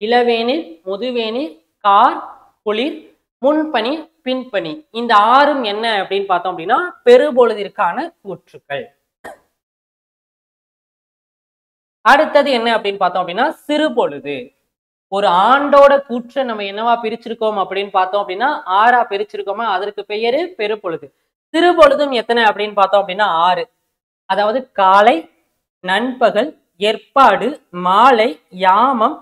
இளவேனில் முதுவேனில் கார் குளிர் முன்பனி பின்பனி. இந்த ஆறும் என்ன அப்படின்னு பார்த்தோம் அப்படின்னா பெரும்பொழுதிற்கான கூற்றுகள் அடுத்தது என்ன அப்படின்னு பார்த்தோம் அப்படின்னா சிறுபொழுது. ஒரு ஆண்டோட கூற்றை நம்ம என்னவா பிரிச்சிருக்கோம் அப்படின்னு பார்த்தோம் அப்படின்னா ஆறா பிரிச்சிருக்கோமா? அதற்கு பெயரு பெருப்பொழுது சிறுபொழுதும் எத்தனை அப்படின்னு பார்த்தோம் அப்படின்னா ஆறு. அதாவது காலை நண்பகல் ஏற்பாடு மாலை யாமம்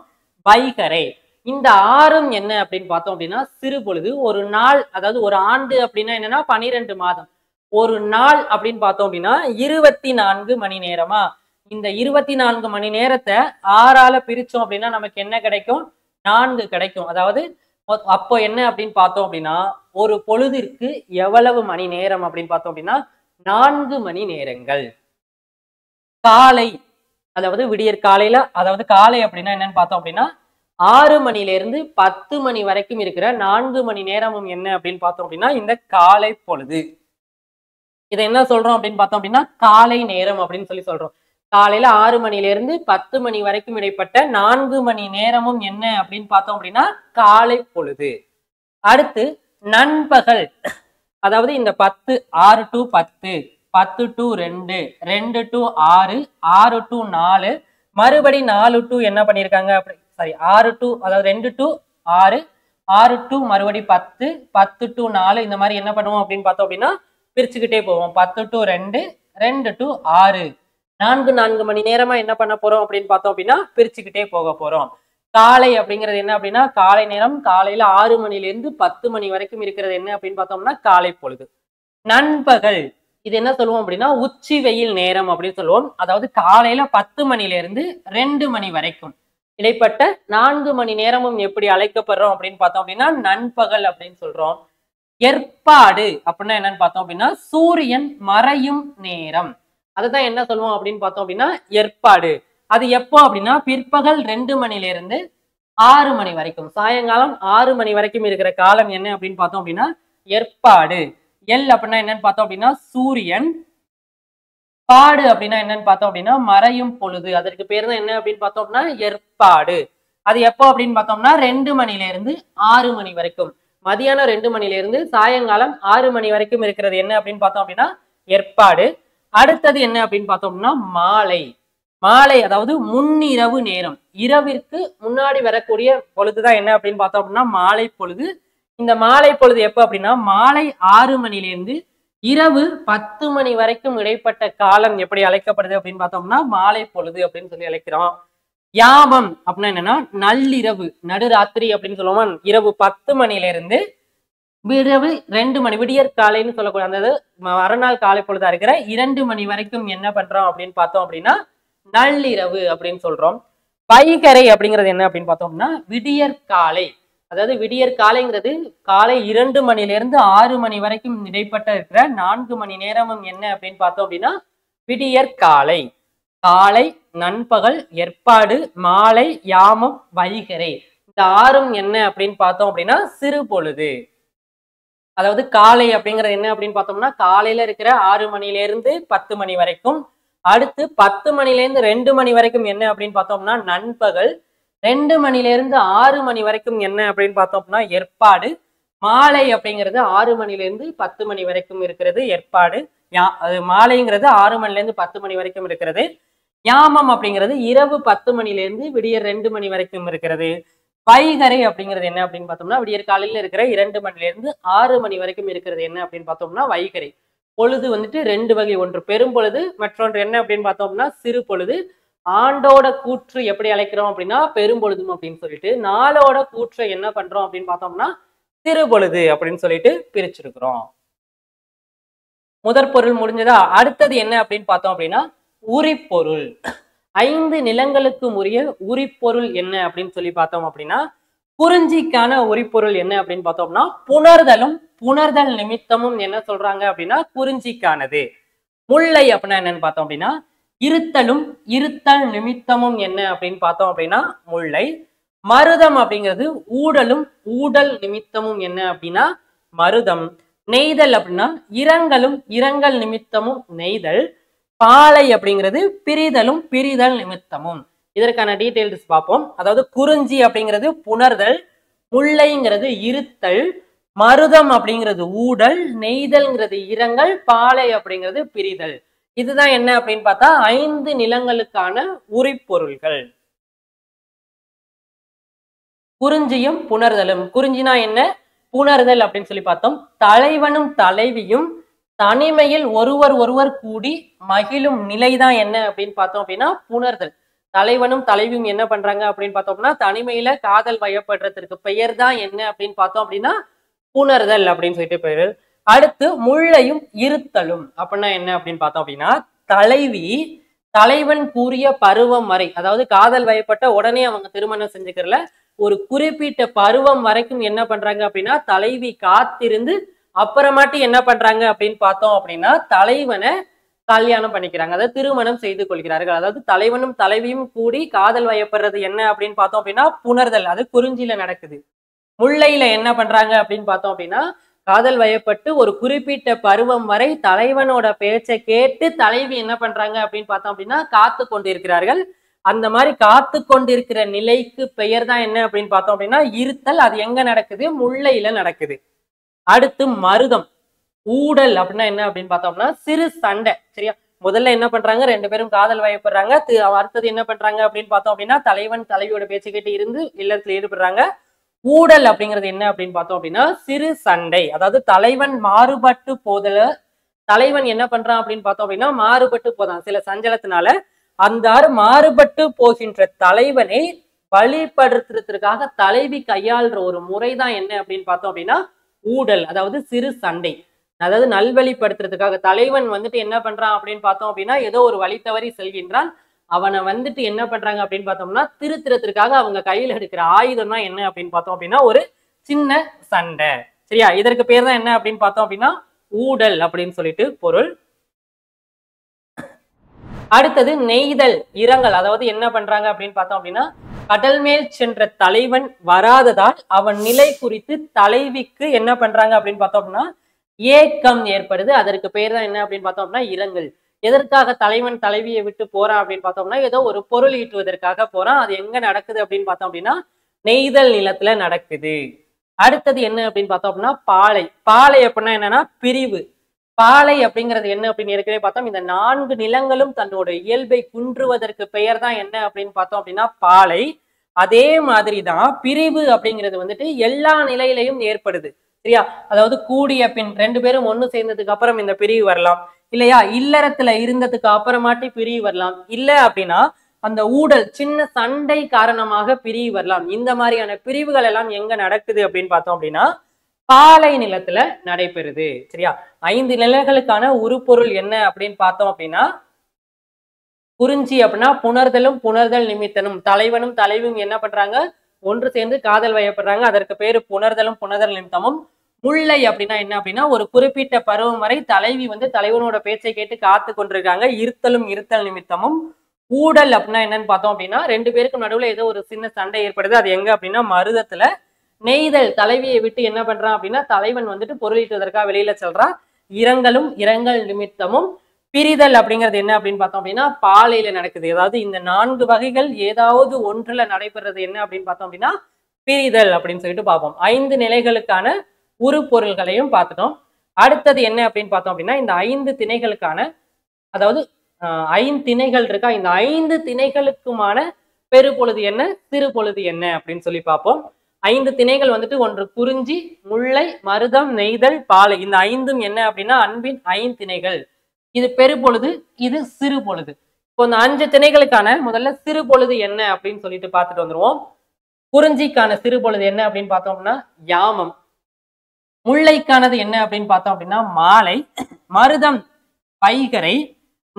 வைகரை இந்த ஆறும் என்ன அப்படின்னு பார்த்தோம் அப்படின்னா சிறு பொழுது ஒரு நாள் அதாவது ஒரு ஆண்டு அப்படின்னா என்னன்னா பனிரெண்டு மாதம். ஒரு நாள் அப்படின்னு பார்த்தோம் அப்படின்னா இருபத்தி நான்கு மணி நேரமா? இந்த இருபத்தி நான்கு மணி நேரத்தை ஆறால பிரிச்சோம் அப்படின்னா நமக்கு என்ன கிடைக்கும்? நான்கு கிடைக்கும். அதாவது அப்போ என்ன அப்படின்னு பார்த்தோம் அப்படின்னா ஒரு பொழுதிற்கு எவ்வளவு மணி நேரம் அப்படின்னு பார்த்தோம் அப்படின்னா நான்கு மணி நேரங்கள். காலை அதாவது விடியற் காலையில அதாவது காலை அப்படின்னா என்னன்னு பார்த்தோம் அப்படின்னா ஆறு மணில இருந்து பத்து மணி வரைக்கும் இருக்கிற நான்கு மணி நேரமும் என்ன அப்படின்னு பார்த்தோம் அப்படின்னா இந்த காலை பொழுது. இதை என்ன சொல்றோம் அப்படின்னு பார்த்தோம் அப்படின்னா காலை நேரம் அப்படின்னு சொல்லி சொல்றோம். காலையில ஆறு மணில இருந்து பத்து மணி வரைக்கும் இடைப்பட்ட நான்கு மணி நேரமும் என்ன அப்படின்னு பார்த்தோம் அப்படின்னா காலை பொழுது. அடுத்து நண்பகல். அதாவது இந்த பத்து ஆறு டு பத்து பத்து டு ரெண்டு ரெண்டு டு ஆறு ஆறு டு நாலு மறுபடி நாலு டு என்ன பண்ணியிருக்காங்க அப்படி சாரி ஆறு டு அதாவது ரெண்டு டு ஆறு ஆறு டு மறுபடி பத்து பத்து டு நாலு இந்த மாதிரி என்ன பண்ணுவோம் அப்படின்னு பார்த்தோம் அப்படின்னா பிரிச்சுக்கிட்டே போவோம். பத்து டு ரெண்டு ரெண்டு டு ஆறு. நான்கு நான்கு மணி நேரமா என்ன பண்ண போறோம் அப்படின்னு பார்த்தோம் அப்படின்னா பிரிச்சுக்கிட்டே போக போறோம். காலை அப்படிங்கிறது என்ன அப்படின்னா காலை நேரம் காலையில ஆறு மணிலேருந்து பத்து மணி வரைக்கும் இருக்கிறது என்ன அப்படின்னு பார்த்தோம்னா காலை பொழுது. நண்பகல். இது என்ன சொல்லுவோம் அப்படின்னா உச்சி வெயில் நேரம் அப்படின்னு சொல்லுவோம். அதாவது காலையில பத்து மணிலேருந்து ரெண்டு மணி வரைக்கும். இடைப்பட்ட நான்கு மணி நேரமும் எப்படி அழைக்கப்படுறோம் அப்படின்னு பார்த்தோம் அப்படின்னா நண்பகல் அப்படின்னு சொல்றோம். ஏற்பாடு அப்படின்னா என்னன்னு பார்த்தோம் அப்படின்னா சூரியன் மறையும் நேரம். அதுதான் என்ன சொல்லுவோம் அப்படின்னு பார்த்தோம் அப்படின்னா ஏற்பாடு. அது எப்போ அப்படின்னா பிற்பகல் ரெண்டு மணில இருந்து ஆறு மணி வரைக்கும். சாயங்காலம் ஆறு மணி வரைக்கும் இருக்கிற காலம் என்ன அப்படின்னு பார்த்தோம் அப்படின்னா ஏற்பாடு. எல் அப்படின்னா என்னன்னு பார்த்தோம் அப்படின்னா சூரியன். பாடு அப்படின்னா என்னன்னு பார்த்தோம் அப்படின்னா மறையும் பொழுது. அதற்கு பேர் தான் என்ன அப்படின்னு பார்த்தோம் அப்படின்னா ஏற்பாடு. அது எப்போ அப்படின்னு பார்த்தோம்னா ரெண்டு மணில இருந்து ஆறு மணி வரைக்கும். மதியானம் ரெண்டு மணில இருந்து சாயங்காலம் ஆறு மணி வரைக்கும் இருக்கிறது என்ன அப்படின்னு பார்த்தோம் அப்படின்னா ஏற்பாடு. அடுத்தது என்ன அப்படின்னு பார்த்தோம்னா மாலை. மாலை அதாவது முன்னிரவு நேரம். இரவிற்கு முன்னாடி வரக்கூடிய பொழுதுதான் என்ன அப்படின்னு பார்த்தோம் அப்படின்னா மாலை பொழுது. இந்த மாலை பொழுது எப்போ அப்படின்னா மாலை ஆறு மணிலேருந்து இரவு பத்து மணி வரைக்கும் இடைப்பட்ட காலம் எப்படி அழைக்கப்படுது அப்படின்னு பார்த்தோம்னா மாலை பொழுது அப்படின்னு சொல்லி அழைக்கிறோம். யாமம் அப்படின்னா என்னன்னா நள்ளிரவு நடுராத்திரி அப்படின்னு சொல்லுவோம்? இரவு பத்து மணில இருந்து இரவு ரெண்டு மணி விடியற் காலைன்னு சொல்லக்கூடிய அந்த மறுநாள் காலை பொழுதா இருக்கிற இரண்டு மணி வரைக்கும் என்ன பண்றோம் அப்படின்னு பார்த்தோம் அப்படின்னா நள்ளிரவு அப்படின்னு சொல்றோம். வைகரை அப்படிங்கிறது என்ன அப்படின்னு பார்த்தோம்னா விடியற் காலை. அதாவது விடியற் காலைங்கிறது காலை இரண்டு மணிலிருந்து ஆறு மணி வரைக்கும் இடைப்பட்ட இருக்கிற நான்கு மணி நேரமும் என்ன அப்படின்னு பார்த்தோம் அப்படின்னா விடியற் காலை. காலை நண்பகல் ஏற்பாடு மாலை யாமம் வைகரை. இந்த ஆறும் என்ன அப்படின்னு பார்த்தோம் அப்படின்னா சிறு பொழுது. அதாவது காலை அப்படிங்கிறது என்ன அப்படின்னு பார்த்தோம்னா காலையில இருக்கிற ஆறு மணில இருந்து பத்து மணி வரைக்கும். அடுத்து பத்து மணில இருந்து ரெண்டு மணி வரைக்கும் என்ன அப்படின்னு பார்த்தோம்னா நண்பகல். ரெண்டு மணில இருந்து ஆறு மணி வரைக்கும் என்ன அப்படின்னு பார்த்தோம்னா ஏற்பாடு. மாலை அப்படிங்கிறது ஆறு மணில இருந்து பத்து மணி வரைக்கும் இருக்கிறது ஏற்பாடு. யா- அது மாலைங்கிறது ஆறு மணில இருந்து பத்து மணி வரைக்கும் இருக்கிறது. யாமம் அப்படிங்கிறது இரவு பத்து மணில இருந்து ரெண்டு மணி வரைக்கும் இருக்கிறது. வைகரை அப்படிங்கிறது என்ன அப்படின்னு பார்த்தோம்னா விடியற் காலையில் இருக்கிற இரண்டு மணில இருந்து ஆறு மணி வரைக்கும் இருக்கிறது என்ன அப்படின்னு பார்த்தோம்னா வைகரை. பொழுது வந்துட்டு ரெண்டு வகை. ஒன்று பெரும்பொழுது மற்றொன்று என்ன அப்படின்னு பார்த்தோம்னா சிறு பொழுது. ஆண்டோட கூற்று எப்படி அழைக்கிறோம் அப்படின்னா பெரும்பொழுதும் அப்படின்னு சொல்லிட்டு நாளோட கூற்றை என்ன பண்றோம் அப்படின்னு பார்த்தோம்னா சிறு பொழுது அப்படின்னு சொல்லிட்டு பிரிச்சிருக்கிறோம். முதற் பொருள் முடிஞ்சதா? அடுத்தது என்ன அப்படின்னு பார்த்தோம் அப்படின்னா உரிப்பொருள். ஐந்து நிலங்களுக்கு உரிய உரிப்பொருள் என்ன அப்படின்னு சொல்லி பார்த்தோம் அப்படின்னா குறிஞ்சிக்கான உரிப்பொருள் என்ன அப்படின்னு பார்த்தோம்னா புணர்தலும் புணர்தல் நிமித்தமும் என்ன சொல்றாங்க அப்படின்னா குறிஞ்சிக்கானது. முல்லை அப்படின்னா என்னன்னு பார்த்தோம் அப்படின்னா இருத்தலும் இருத்தல் நிமித்தமும் என்ன அப்படின்னு பார்த்தோம் அப்படின்னா முல்லை. மருதம் அப்படிங்கிறது ஊடலும் ஊடல் நிமித்தமும் என்ன அப்படின்னா மருதம். நெய்தல் அப்படின்னா இரங்கலும் இரங்கல் நிமித்தமும் நெய்தல். பாலை அப்படிங்கிறது பிரிதலும் பிரிதல் நிமித்தமும். இதற்கான டீடைல்ஸ் பார்ப்போம். அதாவது குறிஞ்சி அப்படிங்கிறது புணர்தல் முல்லைங்கிறது இருத்தல் மருதம் அப்படிங்கிறது ஊடல் நெய்தல்ங்கிறது இரங்கல் பாலை அப்படிங்கிறது பிரிதல். இதுதான் என்ன அப்படின்னு பார்த்தா ஐந்து நிலங்களுக்கான உரிப்பொருள்கள். குறிஞ்சியும் புணர்தலும். குறிஞ்சினா என்ன? புணர்தல் அப்படின்னு சொல்லி பார்த்தோம். தலைவனும் தலைவியும் தனிமையில் ஒருவர் ஒருவர் கூடி மகிழும் நிலைதான் என்ன அப்படின்னு பார்த்தோம் அப்படின்னா புணர்தல். தலைவனும் தலைவியும் என்ன பண்றாங்க அப்படின்னு பார்த்தோம்னா தனிமையில காதல் வயப்படுறதுக்கு பெயர் தான் என்ன அப்படின்னு பார்த்தோம் அப்படின்னா புணர்தல் அப்படின்னு சொல்லிட்டு பெயர் அடுத்து முள்ளையும் இருத்தலும் அப்படின்னா என்ன அப்படின்னு பார்த்தோம் அப்படின்னா தலைவி தலைவன் கூறிய பருவம் வரை அதாவது காதல் வயப்பட்ட உடனே அவங்க திருமணம் செஞ்சுக்கிறல ஒரு குறிப்பிட்ட பருவம் வரைக்கும் என்ன பண்றாங்க அப்படின்னா தலைவி காத்திருந்து அப்புறமாட்டி என்ன பண்றாங்க அப்படின்னு பார்த்தோம் அப்படின்னா தலைவனை கல்யாணம் பண்ணிக்கிறாங்க. அதாவது திருமணம் செய்து கொள்கிறார்கள். அதாவது தலைவனும் தலைவியும் கூடி காதல் வயப்படுறது என்ன அப்படின்னு பார்த்தோம் அப்படின்னா புணர்தல். அது குறிஞ்சியில நடக்குது. முல்லையில என்ன பண்றாங்க அப்படின்னு பார்த்தோம் அப்படின்னா காதல் வயப்பட்டு ஒரு குறிப்பிட்ட பருவம் வரை தலைவனோட பேச்சை கேட்டு தலைவி என்ன பண்றாங்க அப்படின்னு பார்த்தோம் அப்படின்னா காத்து கொண்டிருக்கிறார்கள். அந்த மாதிரி காத்து கொண்டிருக்கிற நிலைக்கு பெயர் தான் என்ன அப்படின்னு பார்த்தோம் அப்படின்னா இருத்தல். அது எங்க நடக்குது? முல்லையில நடக்குது. அடுத்து மருதம். ஊடல் அப்படின்னா என்ன அப்படின்னு பார்த்தோம்னா சிறு சண்டை சரியா? முதல்ல என்ன பண்றாங்க? ரெண்டு பேரும் காதல் வயப்படுறாங்க. அடுத்தது என்ன பண்றாங்க அப்படின்னு பார்த்தோம் அப்படின்னா தலைவன் தலைவியோட பேச்சு கேட்டு இருந்து இல்லத்துல ஈடுபடுறாங்க. ஊடல் அப்படிங்கிறது என்ன அப்படின்னு பார்த்தோம் அப்படின்னா சிறு சண்டை அதாவது தலைவன் மாறுபட்டு போதல தலைவன் என்ன பண்றான் அப்படின்னு பார்த்தோம் அப்படின்னா மாறுபட்டு போதான். சில சஞ்சலத்தினால அந்த மாறுபட்டு போகின்ற தலைவனை வழிபடுத்துறதுக்காக தலைவி கையாளுற ஒரு முறைதான் என்ன அப்படின்னு பார்த்தோம் அப்படின்னா ஊடல் அதாவது சிறு சண்டை. அதாவது நல்வழிப்படுத்துறதுக்காக தலைவன் வந்துட்டு என்ன பண்றான் அப்படின்னு பார்த்தோம் அப்படின்னா ஏதோ ஒரு வழி தவறி செல்கின்றான். அவனை வந்துட்டு என்ன பண்றாங்க அப்படின்னு பார்த்தோம்னா திருத்திரத்திற்காக அவங்க கையில எடுக்கிற ஆயுதம் தான் என்ன அப்படின்னு பார்த்தோம் அப்படின்னா ஒரு சின்ன சண்டை. சரியா? இதற்கு பேர் தான் என்ன அப்படின்னு பார்த்தோம் அப்படின்னா ஊடல் அப்படின்னு சொல்லிட்டு பொருள். அடுத்தது நெய்தல் இரங்கல். அதாவது என்ன பண்றாங்க அப்படின்னு பார்த்தோம் அப்படின்னா கடல் மேல் சென்ற தலைவன் வராததால் அவன் நிலை குறித்து தலைவிக்கு என்ன பண்றாங்க அப்படின்னு பார்த்தோம் அப்படின்னா ஏக்கம் ஏற்படுது. அதற்கு பேர் தான் என்ன அப்படின்னு பார்த்தோம் அப்படின்னா இரங்கல். எதற்காக தலைவன் தலைவியை விட்டு போறான் அப்படின்னு பார்த்தோம்னா ஏதோ ஒரு பொருள் ஈட்டுவதற்காக போறான். அது எங்க நடக்குது அப்படின்னு பார்த்தோம் அப்படின்னா நெய்தல் நிலத்துல நடக்குது. அடுத்தது என்ன அப்படின்னு பார்த்தோம் அப்படின்னா பாலை. பாலை அப்படின்னா என்னன்னா பிரிவு. பாலை அப்படிங்கிறது என்ன அப்படின்னு ஏற்கனவே பார்த்தோம். இந்த நான்கு நிலங்களும் தன்னோட இயல்பை குன்றுவதற்கு பெயர் தான் என்ன அப்படின்னு பார்த்தோம் அப்படின்னா பாலை. அதே மாதிரி தான் பிரிவு அப்படிங்கிறது வந்துட்டு எல்லா நிலையிலையும் ஏற்படுது. சரியா? அதாவது கூடிய பின் ரெண்டு பேரும் ஒண்ணு சேர்ந்ததுக்கு அப்புறம் இந்த பிரிவு வரலாம். இல்லையா? இல்லறத்துல இருந்ததுக்கு அப்புறமாட்டி பிரிவு வரலாம். இல்ல அப்படின்னா அந்த ஊடல் சின்ன சண்டை காரணமாக பிரிவு வரலாம். இந்த மாதிரியான பிரிவுகள் எல்லாம் எங்க நடக்குது அப்படின்னு பார்த்தோம் அப்படின்னா பாலை நிலத்துல நடைபெறுது. சரியா? ஐந்து நிலைகளுக்கான உருப்பொருள் என்ன அப்படின்னு பார்த்தோம் அப்படின்னா குறிஞ்சி அப்படின்னா புணர்தலும் புணர்தல் நிமித்தனும். தலைவனும் தலைவியும் என்ன பண்றாங்க? ஒன்று சேர்ந்து காதல் வயப்படுறாங்க. அதற்கு பேரு புணர்தலும் புணர்தல் நிமித்தமும். முல்லை அப்படின்னா என்ன அப்படின்னா ஒரு குறிப்பிட்ட பருவம் வரை தலைவி வந்து தலைவனோட பேச்சை கேட்டு காத்து கொண்டிருக்காங்க. இருத்தலும் இருத்தல் நிமித்தமும். ஊடல் அப்படின்னா என்னன்னு பார்த்தோம் அப்படின்னா ரெண்டு பேருக்கும் நடுவுல ஏதோ ஒரு சின்ன சண்டை ஏற்படுது. அது எங்க அப்படின்னா மருதத்துல நெய்தல் தலைவியை விட்டு என்ன பண்றான் அப்படின்னா தலைவன் வந்துட்டு பொருளீட்டுவதற்காக வெளியில செல்றான். இரங்கலும் இரங்கல் நிமித்தமும் பிரிதல் அப்படிங்கிறது என்ன அப்படின்னு பார்த்தோம் அப்படின்னா பாலையில நடக்குது. அதாவது இந்த நான்கு வகைகள் ஏதாவது ஒன்றுல நடைபெறது என்ன அப்படின்னு பார்த்தோம் அப்படின்னா பிரிதல் அப்படின்னு சொல்லிட்டு பார்ப்போம். ஐந்து நிலைகளுக்கான உருப்பொருள்களையும் பார்த்துட்டோம். அடுத்தது என்ன அப்படின்னு பார்த்தோம் அப்படின்னா இந்த ஐந்து திணைகளுக்கான அதாவது ஆஹ், ஐந்து திணைகள் இருக்கா? இந்த ஐந்து திணைகளுக்குமான பெருபொழுது என்ன? சிறு பொழுது என்ன? அப்படின்னு சொல்லி பார்ப்போம். ஐந்து திணைகள் வந்துட்டு ஒன்று குறிஞ்சி முல்லை மருதம் நெய்தல் பாலை. இந்த ஐந்தும் என்ன அப்படின்னா அன்பின் ஐந்து திணைகள். இது பெருபொழுது இது சிறு பொழுது. இப்போ இந்த அஞ்சு திணைகளுக்கான முதல்ல சிறு பொழுது என்ன அப்படின்னு சொல்லிட்டு பார்த்துட்டு வந்துருவோம். குறிஞ்சிக்கான சிறு பொழுது என்ன அப்படின்னு பார்த்தோம் அப்படின்னா யாமம். முல்லைக்கானது என்ன அப்படின்னு பார்த்தோம் அப்படின்னா மாலை. மருதம் பைகரை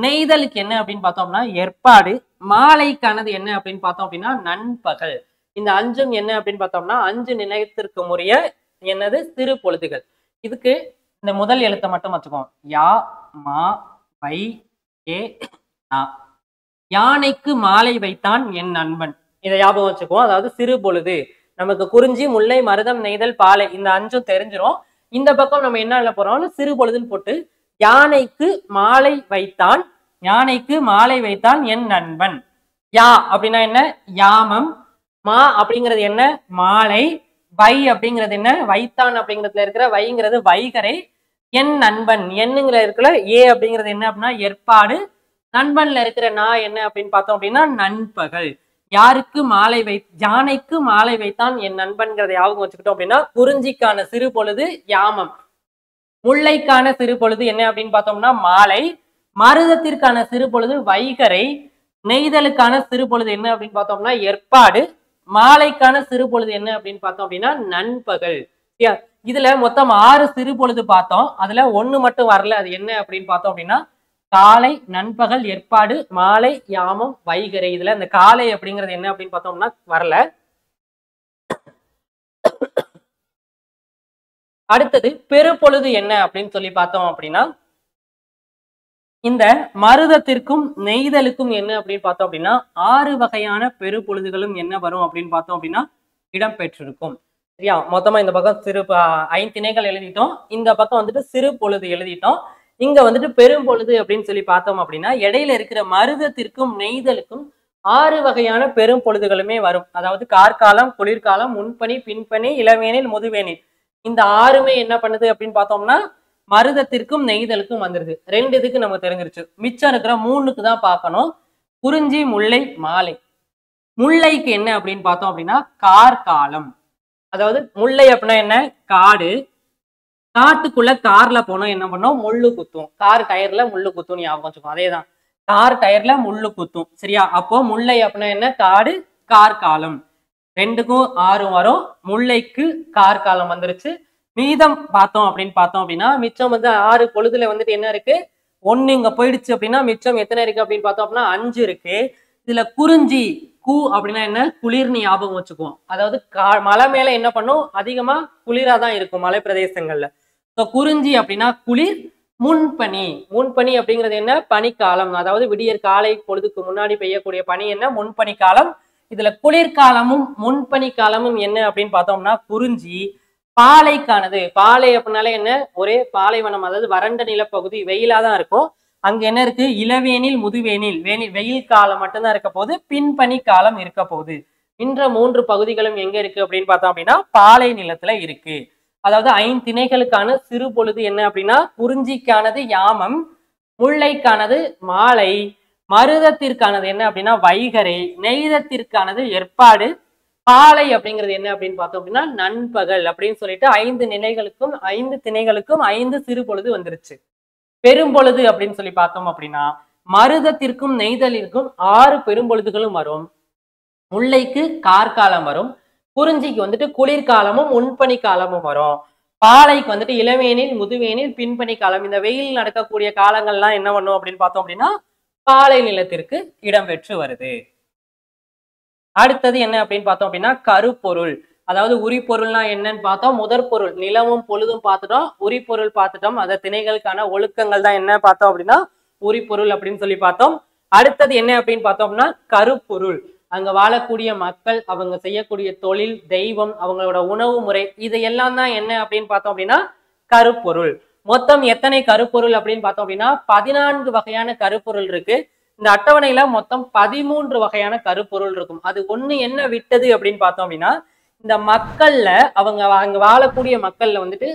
நெய்தலுக்கு என்ன அப்படின்னு பார்த்தோம்னா ஏற்பாடு. மாலைக்கானது என்ன அப்படின்னு பார்த்தோம் அப்படின்னா நண்பகல். இந்த அஞ்சும் என்ன அப்படின்னு பார்த்தோம்னா அஞ்சு நிலையத்திற்கு முறைய என்னது? சிறு பொழுதுகள். இதுக்கு இந்த முதல் எழுத்தை மட்டும் வச்சுக்கோம் யா மா வை ஏ நா யானைக்கு மாலை வைத்தான் என் நண்பன். இதை ஞாபகம் வச்சுக்குவோம் அதாவது சிறு பொழுது. நமக்கு குறிஞ்சி முல்லை மருதம் நெய்தல் பாலை இந்த அஞ்சும் தெரிஞ்சிடும் இந்த பக்கம் நம்ம என்ன எழுத போறோம் சிறு பொழுதுன்னு போட்டு யானைக்கு மாலை வைத்தான் யானைக்கு மாலை வைத்தான் என் நண்பன். யா அப்படின்னா என்ன? யாமம் மா அப்படிங்கிறது என்ன? மாலை. வை அப்படிங்கிறது என்ன? வைத்தான் அப்படிங்கிறதுல இருக்கிற வைங்கிறது வைகரை. என் நண்பன். என்னங்கிற இருக்கிற ஏ அப்படிங்கிறது என்ன அப்படின்னா ஏற்பாடு. நண்பன்ல இருக்கிற நான் என்ன அப்படின்னு பார்த்தோம் அப்படின்னா நண்பகல். யாருக்கு மாலை வை யானைக்கு மாலை வைத்தான் என் நண்பன்கிறத ஞாபகம் வச்சுக்கிட்டோம் அப்படின்னா குறிஞ்சிக்கான சிறு பொழுது யாமம். முல்லைக்கான சிறு பொழுது என்ன அப்படின்னு பார்த்தோம்னா மாலை. மருதத்திற்கான சிறு பொழுது வைகரை. நெய்தலுக்கான சிறு பொழுது என்ன அப்படின்னு பார்த்தோம்னா ஏற்பாடு. மாலைக்கான சிறு பொழுது என்ன அப்படின்னு பார்த்தோம் அப்படின்னா நண்பகல். சரியா? இதுல மொத்தம் ஆறு சிறு பொழுது பார்த்தோம். அதுல ஒண்ணு மட்டும் வரல. அது என்ன அப்படின்னு பார்த்தோம் அப்படின்னா காலை நண்பகல் ஏற்பாடு மாலை யாமம் வைகரை. இதுல இந்த காலை அப்படிங்கிறது என்ன அப்படின்னு பார்த்தோம்னா வரல. அடுத்தது பெருப்பொழுது என்ன அப்படின்னு சொல்லி பார்த்தோம் அப்படின்னா இந்த மருதத்திற்கும் நெய்தலுக்கும் என்ன அப்படின்னு பார்த்தோம் அப்படின்னா ஆறு வகையான பெருப்பொழுதுகளும் என்ன வரும் அப்படின்னு பார்த்தோம் அப்படின்னா இடம்பெற்றிருக்கும். சரியா? மொத்தமா இந்த பக்கம் சிறு ப- ஐந்திணைகள் எழுதிட்டோம். இந்த பக்கம் வந்துட்டு சிறு பொழுது எழுதிட்டோம். இங்க வந்துட்டு பெரும் பொழுது அப்படின்னு சொல்லி பார்த்தோம் அப்படின்னா இடையில இருக்கிற மருதத்திற்கும் நெய்தலுக்கும் ஆறு வகையான பெரும் பொழுதுகளுமே வரும். அதாவது கார்காலம் குளிர்காலம் முன்பனி பின்பனி இளவேனில் முதுவேனில். இந்த ஆறுமே என்ன பண்ணுது அப்படின்னு பார்த்தோம்னா மருதத்திற்கும் நெய்தலுக்கும் வந்துருது. ரெண்டு இதுக்கு நம்ம தெரிஞ்சிருச்சு. மிச்சம் இருக்கிற மூணுக்கு தான் பார்க்கணும். குறிஞ்சி முல்லை மாலை. முல்லைக்கு என்ன அப்படின்னு பார்த்தோம் அப்படின்னா கார்காலம். அதாவது முல்லை அப்படின்னா என்ன? காடு. காட்டுக்குள்ள கார்ல போனோம் என்ன பண்ணோம்? முள்ளு குத்தும். கார் டயர்ல முள்ளு குத்தும் ஞாபகம் வச்சுக்கோ. அதேதான். கார் டயர்ல முள்ளு குத்தும். சரியா? அப்போ முல்லை அப்படின்னா என்ன? காடு கார்காலம். ரெண்டுக்கும் ஆறும் வரும். முல்லைக்கு கார்காலம் வந்துருச்சு. மீதம் பார்த்தோம் அப்படின்னு பார்த்தோம் அப்படின்னா மிச்சம் வந்து ஆறு பொழுதுல வந்துட்டு என்ன இருக்கு? ஒன்னு இங்க போயிடுச்சு அப்படின்னா மிச்சம் எத்தனை இருக்கு அப்படின்னு பார்த்தோம் அப்படின்னா அஞ்சு இருக்கு. இதுல குறிஞ்சி கூ அப்படின்னா என்ன? குளிர்னு ஞாபகம் வச்சுக்குவோம். அதாவது கா மலை மேல என்ன பண்ணும்? அதிகமா குளிரா தான் இருக்கும் மலை பிரதேசங்கள்ல. ஸோ குறிஞ்சி அப்படின்னா குளிர் முன்பனி. முன்பனி அப்படிங்கிறது என்ன? பனிக்காலம். அதாவது விடியற் காலை பொழுதுக்கு முன்னாடி பெய்யக்கூடிய பனி என்ன? முன்பனி காலம் இதுல குளிர்காலமும் முன்பனி காலமும் என்ன அப்படின்னு பார்த்தோம்னா குறிஞ்சி. பாலைக்கானது. பாலை அப்படின்னாலே என்ன? ஒரே பாலைவனம் அதாவது வறண்ட நிலப்பகுதி வெயிலா தான் இருக்கும். அங்க என்ன இருக்கு? இளவேனில் முதுவேனில். வேனில் வெயில் காலம் மட்டும்தான் இருக்க போது பின்பனி காலம் இருக்க போகுது. இன்ற மூன்று பகுதிகளும் எங்க இருக்கு அப்படின்னு பார்த்தோம் அப்படின்னா பாலை நிலத்துல இருக்கு. அதாவது ஐந்திணைகளுக்கான சிறு பொழுது என்ன அப்படின்னா குறிஞ்சிக்கானது யாமம் முல்லைக்கானது மாலை மருதத்திற்கானது என்ன அப்படின்னா வைகரை நெய்தத்திற்கானது ஏற்பாடு பாலை அப்படிங்கிறது என்ன அப்படின்னு பார்த்தோம் அப்படின்னா நண்பகல் அப்படின்னு சொல்லிட்டு ஐந்து நிலைகளுக்கும் ஐந்து திணைகளுக்கும் ஐந்து சிறு பொழுது வந்துருச்சு. பெரும்பொழுது அப்படின்னு சொல்லி பார்த்தோம் அப்படின்னா மருதத்திற்கும் நெய்தலிற்கும் ஆறு பெரும்பொழுதுகளும் வரும். முல்லைக்கு கார்காலம் வரும். குறிஞ்சிக்கு வந்துட்டு குளிர்காலமும் முன்பனி காலமும் வரும். பாலைக்கு வந்துட்டு இளவேனில் முதுவேனில் பின்பனி காலம். இந்த வெயில் நடக்கக்கூடிய காலங்கள்லாம் என்ன பண்ணும் அப்படின்னு பார்த்தோம் அப்படின்னா பாலை நிலத்திற்கு இடம்பெற்று வருது. அடுத்தது என்ன அப்படின்னு பார்த்தோம் அப்படின்னா கருப்பொருள். அதாவது உரிப்பொருள்னா என்னன்னு பார்த்தோம். முதற் பொருள் நிலமும் பொழுதும் பார்த்துட்டோம். உரிப்பொருள் பார்த்துட்டோம். அதை திணைகளுக்கான ஒழுக்கங்கள் தான் என்ன பார்த்தோம் அப்படின்னா உரிப்பொருள் அப்படின்னு சொல்லி பார்த்தோம். அடுத்தது என்ன அப்படின்னு பார்த்தோம் அப்படின்னா கருப்பொருள். அங்க வாழக்கூடிய மக்கள் அவங்க செய்யக்கூடிய தொழில் தெய்வம் அவங்களோட உணவு முறை இது எல்லாம் தான் என்ன அப்படின்னு பார்த்தோம் அப்படின்னா கருப்பொருள். மொத்தம் எத்தனை கருப்பொருள் அப்படின்னு பார்த்தோம் அப்படின்னா பதினான்கு வகையான கருப்பொருள் இருக்கு. இந்த அட்டவணையில மொத்தம் பதிமூன்று வகையான கருப்பொருள் இருக்கும். அது ஒண்ணு என்ன விட்டது அப்படின்னு பார்த்தோம் அப்படின்னா இந்த மக்கள்ல அவங்க அங்க வாழக்கூடிய மக்கள்ல வந்துட்டு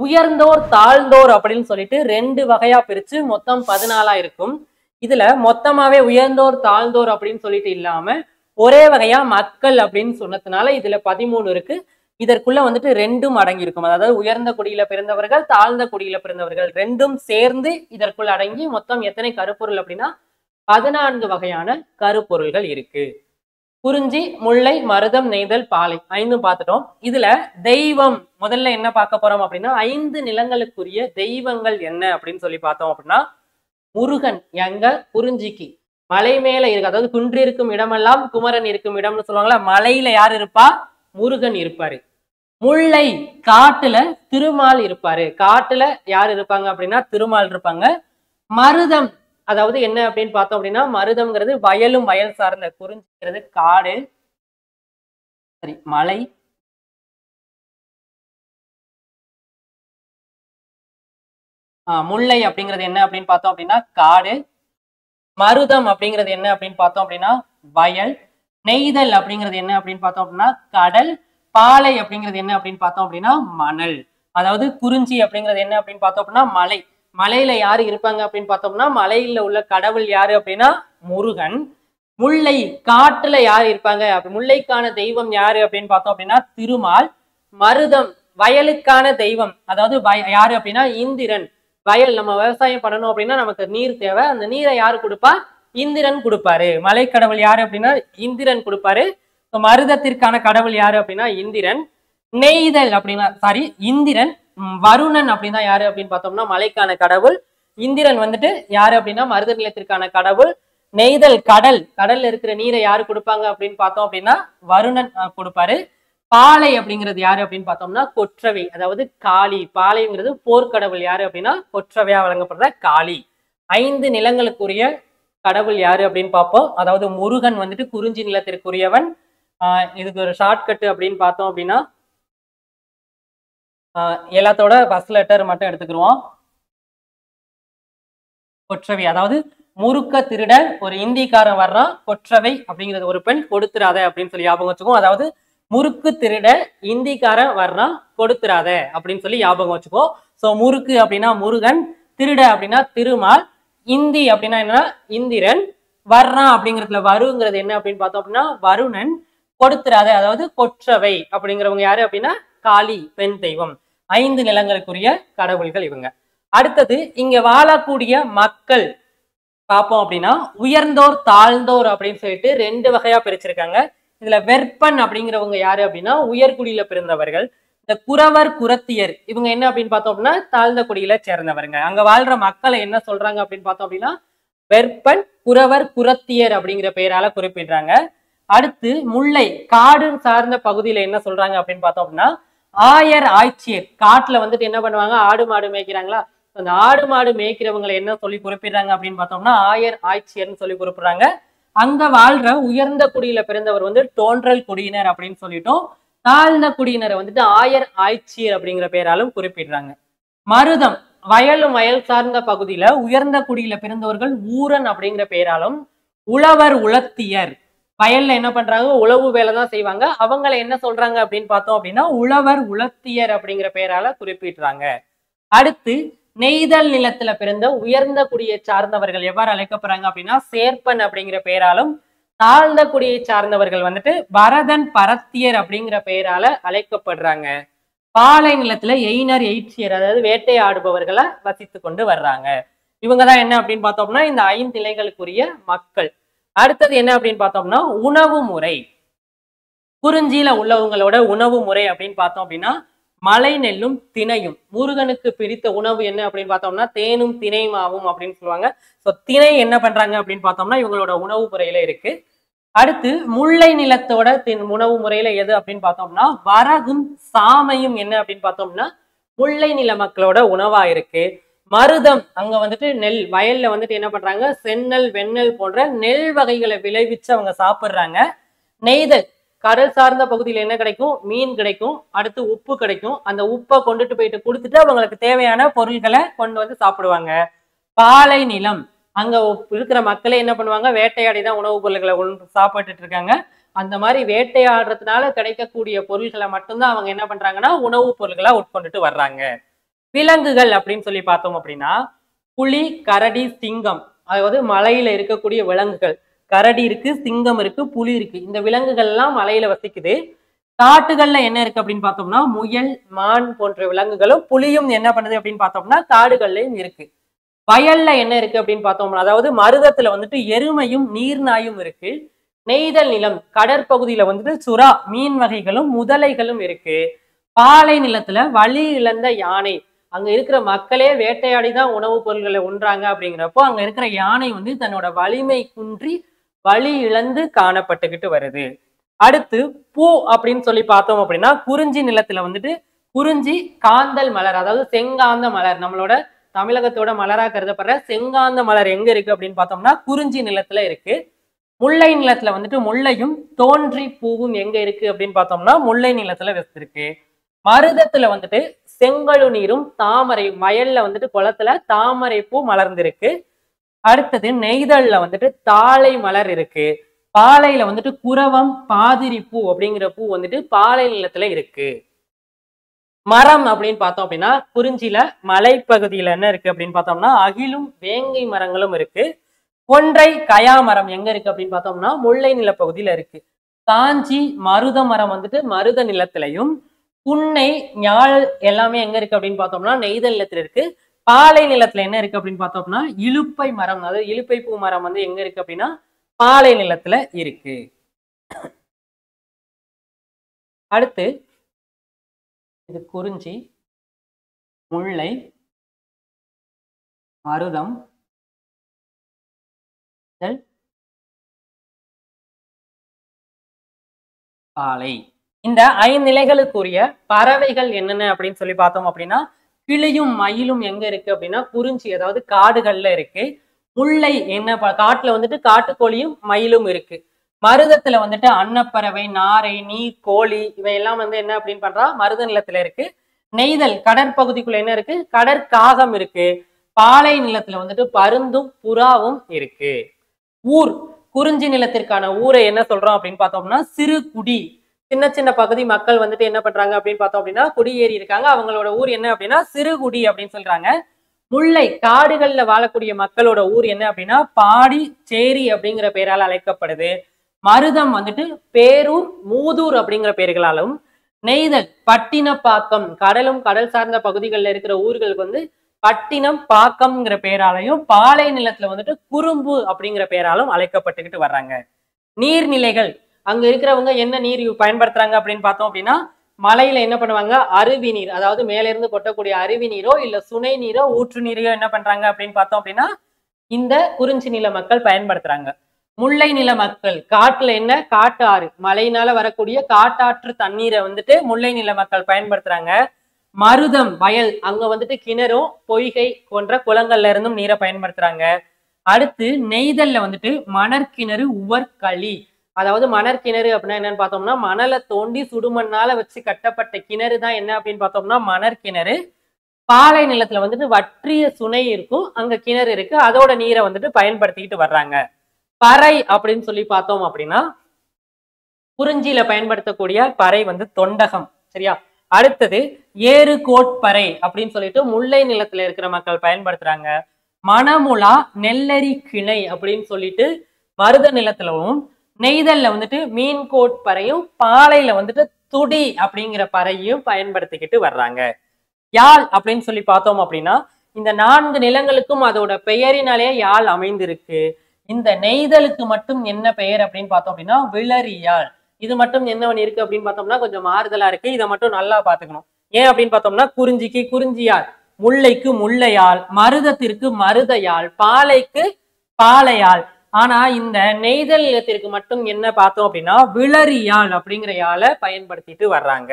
உயர்ந்தோர் தாழ்ந்தோர் அப்படின்னு சொல்லிட்டு ரெண்டு வகையா பிரிச்சு மொத்தம் பதினாலா இருக்கும். இதுல மொத்தமாவே உயர்ந்தோர் தாழ்ந்தோர் அப்படின்னு சொல்லிட்டு இல்லாம ஒரே வகையா மக்கள் அப்படின்னு சொன்னதுனால இதுல பதிமூணு இருக்கு. இதற்குள்ள வந்துட்டு ரெண்டும் அடங்கி இருக்கும். அதாவது உயர்ந்த குடியில பிறந்தவர்கள் தாழ்ந்த குடியில பிறந்தவர்கள் ரெண்டும் சேர்ந்து இதற்குள் அடங்கி மொத்தம் எத்தனை கருப்பொருள் அப்படின்னா பதினான்கு வகையான கருப்பொருள்கள் இருக்கு. குறிஞ்சி முல்லை மருதம் நெய்தல் பாலை ஐந்தும் பார்த்துட்டோம். இதுல தெய்வம் முதல்ல என்ன பார்க்க போறோம் அப்படின்னா ஐந்து நிலங்களுக்குரிய தெய்வங்கள் என்ன அப்படின்னு சொல்லி பார்த்தோம் அப்படின்னா முருகன் எங்க குறிஞ்சிக்கு மலை மேல இருக்கு. அதாவது குன்று இருக்கும் இடமெல்லாம் குமரன் இருக்கும் இடம்னு சொல்லுவாங்களா மலையில யார் இருப்பா? முருகன் இருப்பாரு. முல்லை காட்டுல திருமால் இருப்பாரு. காட்டுல யார் இருப்பாங்க அப்படின்னா திருமால் இருப்பாங்க. மருதம் அதாவது என்ன அப்படின்னு பார்த்தோம் அப்படின்னா மருதம்ங்கிறது வயலும் வயல் சார்ந்த குறிஞ்சிங்கிறது காடு. சரி மலை. ஆஹ் முல்லை அப்படிங்கிறது என்ன அப்படின்னு பார்த்தோம் அப்படின்னா காடு. மருதம் அப்படிங்கிறது என்ன அப்படின்னு பார்த்தோம் அப்படின்னா வயல். நெய்தல் அப்படிங்கிறது என்ன அப்படின்னு பார்த்தோம் அப்படின்னா கடல். பாலை அப்படிங்கிறது என்ன அப்படின்னு பார்த்தோம் அப்படின்னா மணல். அதாவது குறிஞ்சி அப்படிங்கிறது என்ன அப்படின்னு பார்த்தோம் அப்படின்னா மலை. மலையில யாரு இருப்பாங்க அப்படின்னு பார்த்தோம்னா மலையில உள்ள கடவுள் யாரு அப்படின்னா முருகன். முல்லை காட்டுல யார் இருப்பாங்க? அப்படி முல்லைக்கான தெய்வம் யாரு அப்படின்னு பார்த்தோம் அப்படின்னா திருமால். மருதம் வயலுக்கான தெய்வம். அதாவது யாரு அப்படின்னா இந்திரன். வயல் நம்ம விவசாயம் பண்ணணும் அப்படின்னா நமக்கு நீர் தேவை. அந்த நீரை யாரு கொடுப்பா? இந்திரன் கொடுப்பாரு. மலைக்கடவுள் யாரு அப்படின்னா இந்திரன் கொடுப்பாரு. மருதத்திற்கான கடவுள் யாரு அப்படின்னா இந்திரன். நெய்தல் அப்படின்னா சாரி இந்திரன். வருணன் அப்படின்னா யாரு அப்படின்னு பார்த்தோம்னா மலைக்கான கடவுள். இந்திரன் வந்துட்டு யாரு அப்படின்னா மருத நிலத்திற்கான கடவுள். நெய்தல் கடல். கடல்ல இருக்கிற நீரை யாரு கொடுப்பாங்க அப்படின்னு பார்த்தோம் அப்படின்னா வருணன் கொடுப்பாரு. பாலை அப்படிங்கிறது யாரு அப்படின்னு பார்த்தோம்னா கொற்றவை. அதாவது காளி. பாலைங்கிறது போர்க்கடவுள் யாரு அப்படின்னா கொற்றவையா வழங்கப்படுற காளி. ஐந்து நிலங்களுக்குரிய கடவுள் யாரு அப்படின்னு பார்ப்போம். அதாவது முருகன் வந்துட்டு குறிஞ்சி நிலத்திற்குரியவன். ஆஹ் இதுக்கு ஒரு ஷார்ட்கட் அப்படின்னு பார்த்தோம் அப்படின்னா எல்லாத்தோட ஃபர்ஸ்ட் லெட்டர் மட்டும் எடுத்துக்கிருவோம். கொற்றவை அதாவது முறுக்க திருட ஒரு இந்திக்காரன் வர்றான் கொற்றவை அப்படிங்கிறது ஒரு பெண் கொடுத்துறாத அப்படின்னு சொல்லி ஞாபகம் வச்சுக்கோ அதாவது முறுக்கு திருட இந்திக்காரன் வர்றான் கொடுத்துறாத அப்படின்னு சொல்லி ஞாபகம் வச்சுக்கோ. ஸோ முறுக்கு அப்படின்னா முருகன் திருட அப்படின்னா திருமால் இந்தி அப்படின்னா என்னன்னா இந்திரன் வர்றான் அப்படிங்கிறதுல வருங்கிறது என்ன அப்படின்னு பார்த்தோம் அப்படின்னா வருணன் கொடுத்துறாத அதாவது கொற்றவை அப்படிங்கிறவங்க யாரு அப்படின்னா காளி பெண் தெய்வம். ஐந்து நிலங்களுக்குரிய கடவுள்கள் இவங்க. அடுத்தது இங்க வாழக்கூடிய மக்கள். பார்ப்போம் அப்படின்னா உயர்ந்தோர் தாழ்ந்தோர் அப்படின்னு சொல்லிட்டு ரெண்டு வகையா பிரிச்சிருக்காங்க. இதுல வெற்பன் அப்படிங்கிறவங்க யாரு அப்படின்னா உயர்குடியில பிறந்தவர்கள். இந்த குறவர் குரத்தியர் இவங்க என்ன அப்படின்னு பார்த்தோம் அப்படின்னா தாழ்ந்த குடியில சேர்ந்தவருங்க. அங்க வாழ்ற மக்களை என்ன சொல்றாங்க அப்படின்னு பார்த்தோம் அப்படின்னா வெற்பன் குறவர் குரத்தியர் அப்படிங்கிற பெயரால குறிப்பிடுறாங்க. அடுத்து முல்லை காடு சார்ந்த பகுதியில என்ன சொல்றாங்க அப்படின்னு பார்த்தோம் அப்படின்னா ஆயர் ஆய்ச்சியர் காட்டுல வந்துட்டு என்ன பண்ணுவாங்க? ஆடு மாடு மேய்க்கிறாங்களா? அந்த ஆடு மாடு மேய்க்கிறவங்களை என்ன சொல்லி குறிப்பிடுறாங்க அப்படின்னு பார்த்தோம்னா ஆயர் ஆய்ச்சியர்னு சொல்லி குறிப்பிடுறாங்க. அங்க வாழ்ற உயர்ந்த குடியில பிறந்தவர் வந்து தோன்றல் குடியினர் அப்படின்னு சொல்லிட்டோம். தாழ்ந்த குடியினரை வந்துட்டு ஆயர் ஆய்ச்சியர் அப்படிங்கிற பெயராலும் குறிப்பிடுறாங்க. மருதம் வயலும் வயல் சார்ந்த பகுதியில உயர்ந்த குடியில பிறந்தவர்கள் ஊரன் அப்படிங்கிற பெயராலும் உழவர் உலத்தியர். வயல்ல என்ன பண்றாங்க? உழவு வேலை தான் செய்வாங்க. அவங்கள என்ன சொல்றாங்க அப்படின்னு பார்த்தோம் அப்படின்னா உழவர் உலத்தியர் அப்படிங்கிற பெயரால குறிப்பிடுறாங்க. அடுத்து நெய்தல் நிலத்துல பிறந்த உயர்ந்த குடியை சார்ந்தவர்கள் எவ்வாறு அழைக்கப்படுறாங்க அப்படின்னா சேர்ப்பன் அப்படிங்கிற பெயராலும் தாழ்ந்த குடியை சார்ந்தவர்கள் வந்துட்டு பரதன் பரத்தியர் அப்படிங்கிற பெயரால அழைக்கப்படுறாங்க. பாலை நிலத்துல எயினர் எயிற்றியர் அதாவது வேட்டையாடுபவர்களை வசித்து கொண்டு வர்றாங்க. இவங்க தான் என்ன அப்படின்னு பார்த்தோம்னா இந்த ஐந்து நிலைகளுக்குரிய மக்கள். அடுத்தது என்ன அப்படின்னு பார்த்தோம்னா உணவு முறை. குறிஞ்சியில உள்ளவங்களோட உணவு முறை அப்படின்னு பார்த்தோம் அப்படின்னா மலை நெல்லும் திணையும். முருகனுக்கு பிடித்த உணவு என்ன அப்படின்னு பார்த்தோம்னா தேனும் திணை மாவும் அப்படின்னு சொல்லுவாங்க. ஸோ திணை என்ன பண்றாங்க அப்படின்னு பார்த்தோம்னா இவங்களோட உணவு முறையில இருக்கு. அடுத்து முல்லை நிலத்தோட தின் உணவு முறையில எது அப்படின்னு பார்த்தோம்னா வரகும் சாமையும் என்ன அப்படின்னு பார்த்தோம்னா முல்லை நில மக்களோட உணவா இருக்கு. மருதம். அங்க வந்துட்டு நெல் வயல்ல வந்துட்டு என்ன பண்றாங்க? செந்நெல் வெண்ணெல் போன்ற நெல் வகைகளை விளைவிச்சு அவங்க சாப்பிடுறாங்க. நெய்தல். கடல் சார்ந்த பகுதியில் என்ன கிடைக்கும்? மீன் கிடைக்கும். அடுத்து உப்பு கிடைக்கும். அந்த உப்பை கொண்டுட்டு போயிட்டு கொடுத்துட்டு அவங்களுக்கு தேவையான பொருட்களை கொண்டு வந்து சாப்பிடுவாங்க. பாலை நிலம். அங்க இருக்கிற மக்களே என்ன பண்ணுவாங்க? வேட்டையாடி தான் உணவுப் பொருட்களை ஒன்று சாப்பிட்டுட்டு இருக்காங்க. அந்த மாதிரி வேட்டையாடுறதுனால கிடைக்கக்கூடிய பொருட்களை மட்டும்தான் அவங்க என்ன பண்றாங்கன்னா உணவுப் பொருட்களா உட்கொண்டுட்டு வர்றாங்க. விலங்குகள் அப்படின்னு சொல்லி பார்த்தோம் அப்படின்னா புலி கரடி சிங்கம் அதாவது மலையில இருக்கக்கூடிய விலங்குகள். கரடி இருக்கு சிங்கம் இருக்கு புலி இருக்கு. இந்த விலங்குகள் எல்லாம் மலையில வசிக்குது. காட்டுகள்ல என்ன இருக்கு அப்படின்னு பார்த்தோம்னா முயல் மான் போன்ற விலங்குகளும் புலியும் என்ன பண்ணுது அப்படின்னு பார்த்தோம்னா காடுகள்லயும் இருக்கு. வயல்ல என்ன இருக்கு அப்படின்னு பார்த்தோம்னா அதாவது மருதத்துல வந்துட்டு எருமையும் நீர்நாயும் இருக்கு. நெய்தல் நிலம் கடற்பகுதியில வந்துட்டு சுறா மீன் வகைகளும் முதலைகளும் இருக்கு. பாலை நிலத்துல வழி இழந்த யானை அங்க இருக்கிற மக்களே வேட்டையாடி தான் உணவுப் பொருட்களை உண்றாங்க அப்படிங்கிறப்போ அங்க இருக்கிற யானை வந்து தன்னோட வலிமை குன்றி வழி இழந்து காணப்பட்டுக்கிட்டு வருது. அடுத்து பூ அப்படின்னு சொல்லி பார்த்தோம் அப்படின்னா குறிஞ்சி நிலத்துல வந்துட்டு குறிஞ்சி காந்தல் மலர் அதாவது செங்காந்த மலர் நம்மளோட தமிழகத்தோட மலரா கருதப்படுற செங்காந்த மலர் எங்க இருக்கு அப்படின்னு பார்த்தோம்னா குறிஞ்சி நிலத்துல இருக்கு. முல்லை நிலத்துல வந்துட்டு முல்லையும் தோன்றி பூவும் எங்க இருக்கு அப்படின்னு பார்த்தோம்னா முல்லை நிலத்துல வச்சிருக்கு. மருதத்துல வந்துட்டு செங்கழு நீரும் தாமரை வயல்ல வந்துட்டு குளத்துல தாமரை பூ மலர்ந்திருக்கு. அடுத்தது நெய்தல்ல வந்துட்டு தாழை மலர் இருக்கு. பாலையில வந்துட்டு குரவம் பாதிரி பூ அப்படிங்கிற பூ வந்துட்டு பாலை நிலத்துல இருக்கு. மரம் அப்படின்னு பார்த்தோம் அப்படின்னா குறிஞ்சில மலைப்பகுதியில என்ன இருக்கு அப்படின்னு பார்த்தோம்னா அகிலும் வேங்கை மரங்களும் இருக்கு. கொன்றை கயா மரம் எங்க இருக்கு அப்படின்னு பார்த்தோம்னா முல்லை நிலப்பகுதியில இருக்கு. காஞ்சி மருத மரம் வந்துட்டு மருத நிலத்திலையும் புன்னை ஞாழ் எல்லாமே எங்க இருக்கு அப்படின்னு பார்த்தோம்னா நெய்தல் நிலத்துல இருக்கு. பாலை நிலத்துல என்ன இருக்கு அப்படின்னு பார்த்தோம்னா இலுப்பை மரம். அதாவது இலுப்பை பூ மரம் வந்து எங்க இருக்கு அப்படின்னா பாலை நிலத்துல இருக்கு. அடுத்து இது குறிஞ்சி முல்லை மருதம் பாலை. இந்த ஐந்து நிலைகளுக்குரிய பறவைகள் என்னென்ன அப்படின்னு சொல்லி பார்த்தோம் அப்படின்னா கிளியும் மயிலும் எங்க இருக்கு அப்படின்னா குறிஞ்சி அதாவது காடுகள்ல இருக்கு. முல்லை என்ன ப- காட்டுல வந்துட்டு காட்டுக்கோழியும் மயிலும் இருக்கு. மருதத்துல வந்துட்டு அன்னப்பறவை நாரை நீர் கோழி இவையெல்லாம் வந்து என்ன அப்படின்னு பண்றா மருத நிலத்துல இருக்கு. நெய்தல் கடற்பகுதிக்குள்ள என்ன இருக்கு? கடற்காகம் இருக்கு. பாலை நிலத்துல வந்துட்டு பருந்தும் புறாவும் இருக்கு. ஊர் குறிஞ்சி நிலத்திற்கான ஊரை என்ன சொல்றோம் அப்படின்னு பார்த்தோம்னா சிறு குடி சின்ன சின்ன பகுதி மக்கள் வந்துட்டு என்ன பண்றாங்க அப்படின்னு பார்த்தோம் அப்படின்னா குடியேறி இருக்காங்க. அவங்களோட ஊர் என்ன அப்படின்னா சிறுகுடி அப்படின்னு சொல்றாங்க. முல்லை காடுகள்ல வாழக்கூடிய மக்களோட ஊர் என்ன அப்படின்னா பாடி சேரி அப்படிங்கிற பெயரால் அழைக்கப்படுது. மருதம் வந்துட்டு பேரூர் மூதூர் அப்படிங்கிற பெயர்களாலும் நெய்தல் பட்டினப்பாக்கம் கடலும் கடல் சார்ந்த பகுதிகளில் இருக்கிற ஊர்களுக்கு வந்து பட்டினம் பாக்கம்ங்கிற பெயராலையும் பாலை நிலத்துல வந்துட்டு குறும்பு அப்படிங்கிற பெயராலும் அழைக்கப்பட்டுக்கிட்டு வர்றாங்க. நீர்நிலைகள் அங்க இருக்கிறவங்க என்ன நீர் பயன்படுத்துறாங்க அப்படின்னு பார்த்தோம் அப்படின்னா மலையில என்ன பண்ணுவாங்க? அருவி நீர் அதாவது மேலிருந்து கொட்டக்கூடிய அருவி நீரோ இல்ல சுனை நீரோ ஊற்று நீரையோ என்ன பண்றாங்க அப்படின்னு பார்த்தோம் அப்படின்னா இந்த குறிஞ்சி நில மக்கள் பயன்படுத்துறாங்க. முல்லை நில மக்கள் காட்டுல என்ன? காட்டு ஆறு மழையினால வரக்கூடிய காட்டாற்று தண்ணீரை வந்துட்டு முல்லை நில மக்கள் பயன்படுத்துறாங்க. மருதம் வயல் அங்க வந்துட்டு கிணறும் பொய்கை போன்ற குளங்கள்ல இருந்தும் நீரை பயன்படுத்துறாங்க. அடுத்து நெய்தல்ல வந்துட்டு மணற்கிணறு உவர்களி. அதாவது மணற்கிணறு அப்படின்னா என்னன்னு பார்த்தோம்னா மணலை தோண்டி சுடுமண்ணால வச்சு கட்டப்பட்ட கிணறு தான் என்ன அப்படின்னு பார்த்தோம்னா மணற்கிணறு பாலை நிலத்துல வந்துட்டு வற்றிய சுனை இருக்கும் அங்க கிணறு இருக்கு. அதோட நீரை வந்துட்டு பயன்படுத்திக்கிட்டு வர்றாங்க. பறை அப்படின்னு சொல்லி பார்த்தோம் அப்படின்னா குறிஞ்சியில பயன்படுத்தக்கூடிய பறை வந்து தொண்டகம் சரியா? அடுத்தது ஏறு கோட்பறை அப்படின்னு சொல்லிட்டு முல்லை நிலத்துல இருக்கிற மக்கள் பயன்படுத்துறாங்க. மணமுலா நெல்லரி கிணை அப்படின்னு சொல்லிட்டு மருத நிலத்திலவும் நெய்தல்ல வந்துட்டு மீன் கோட்பறையும் பாலையில வந்துட்டு துடி அப்படிங்கிற பறையும் பயன்படுத்திக்கிட்டு வர்றாங்க. யாழ் அப்படின்னு சொல்லி பார்த்தோம் அப்படின்னா இந்த நான்கு நிலங்களுக்கும் அதோட பெயரினாலே யாழ் அமைந்திருக்கு. இந்த நெய்தலுக்கு மட்டும் என்ன பெயர் அப்படின்னு பார்த்தோம் அப்படின்னா விளரியாழ் இது மட்டும் என்ன ஒன்று இருக்கு அப்படின்னு பார்த்தோம்னா கொஞ்சம் மாறுதலா இருக்கு. இதை மட்டும் நல்லா பாத்துக்கணும் ஏன் அப்படின்னு பார்த்தோம்னா குறிஞ்சிக்கு குறிஞ்சியால் முல்லைக்கு முல்லையால் மருதத்திற்கு மருதையாள் பாலைக்கு பாலையால் ஆனா இந்த நெய்தல் நிலத்திற்கு மட்டும் என்ன பார்த்தோம் அப்படின்னா விளரியால் அப்படிங்கிற யாழை பயன்படுத்திட்டு வர்றாங்க.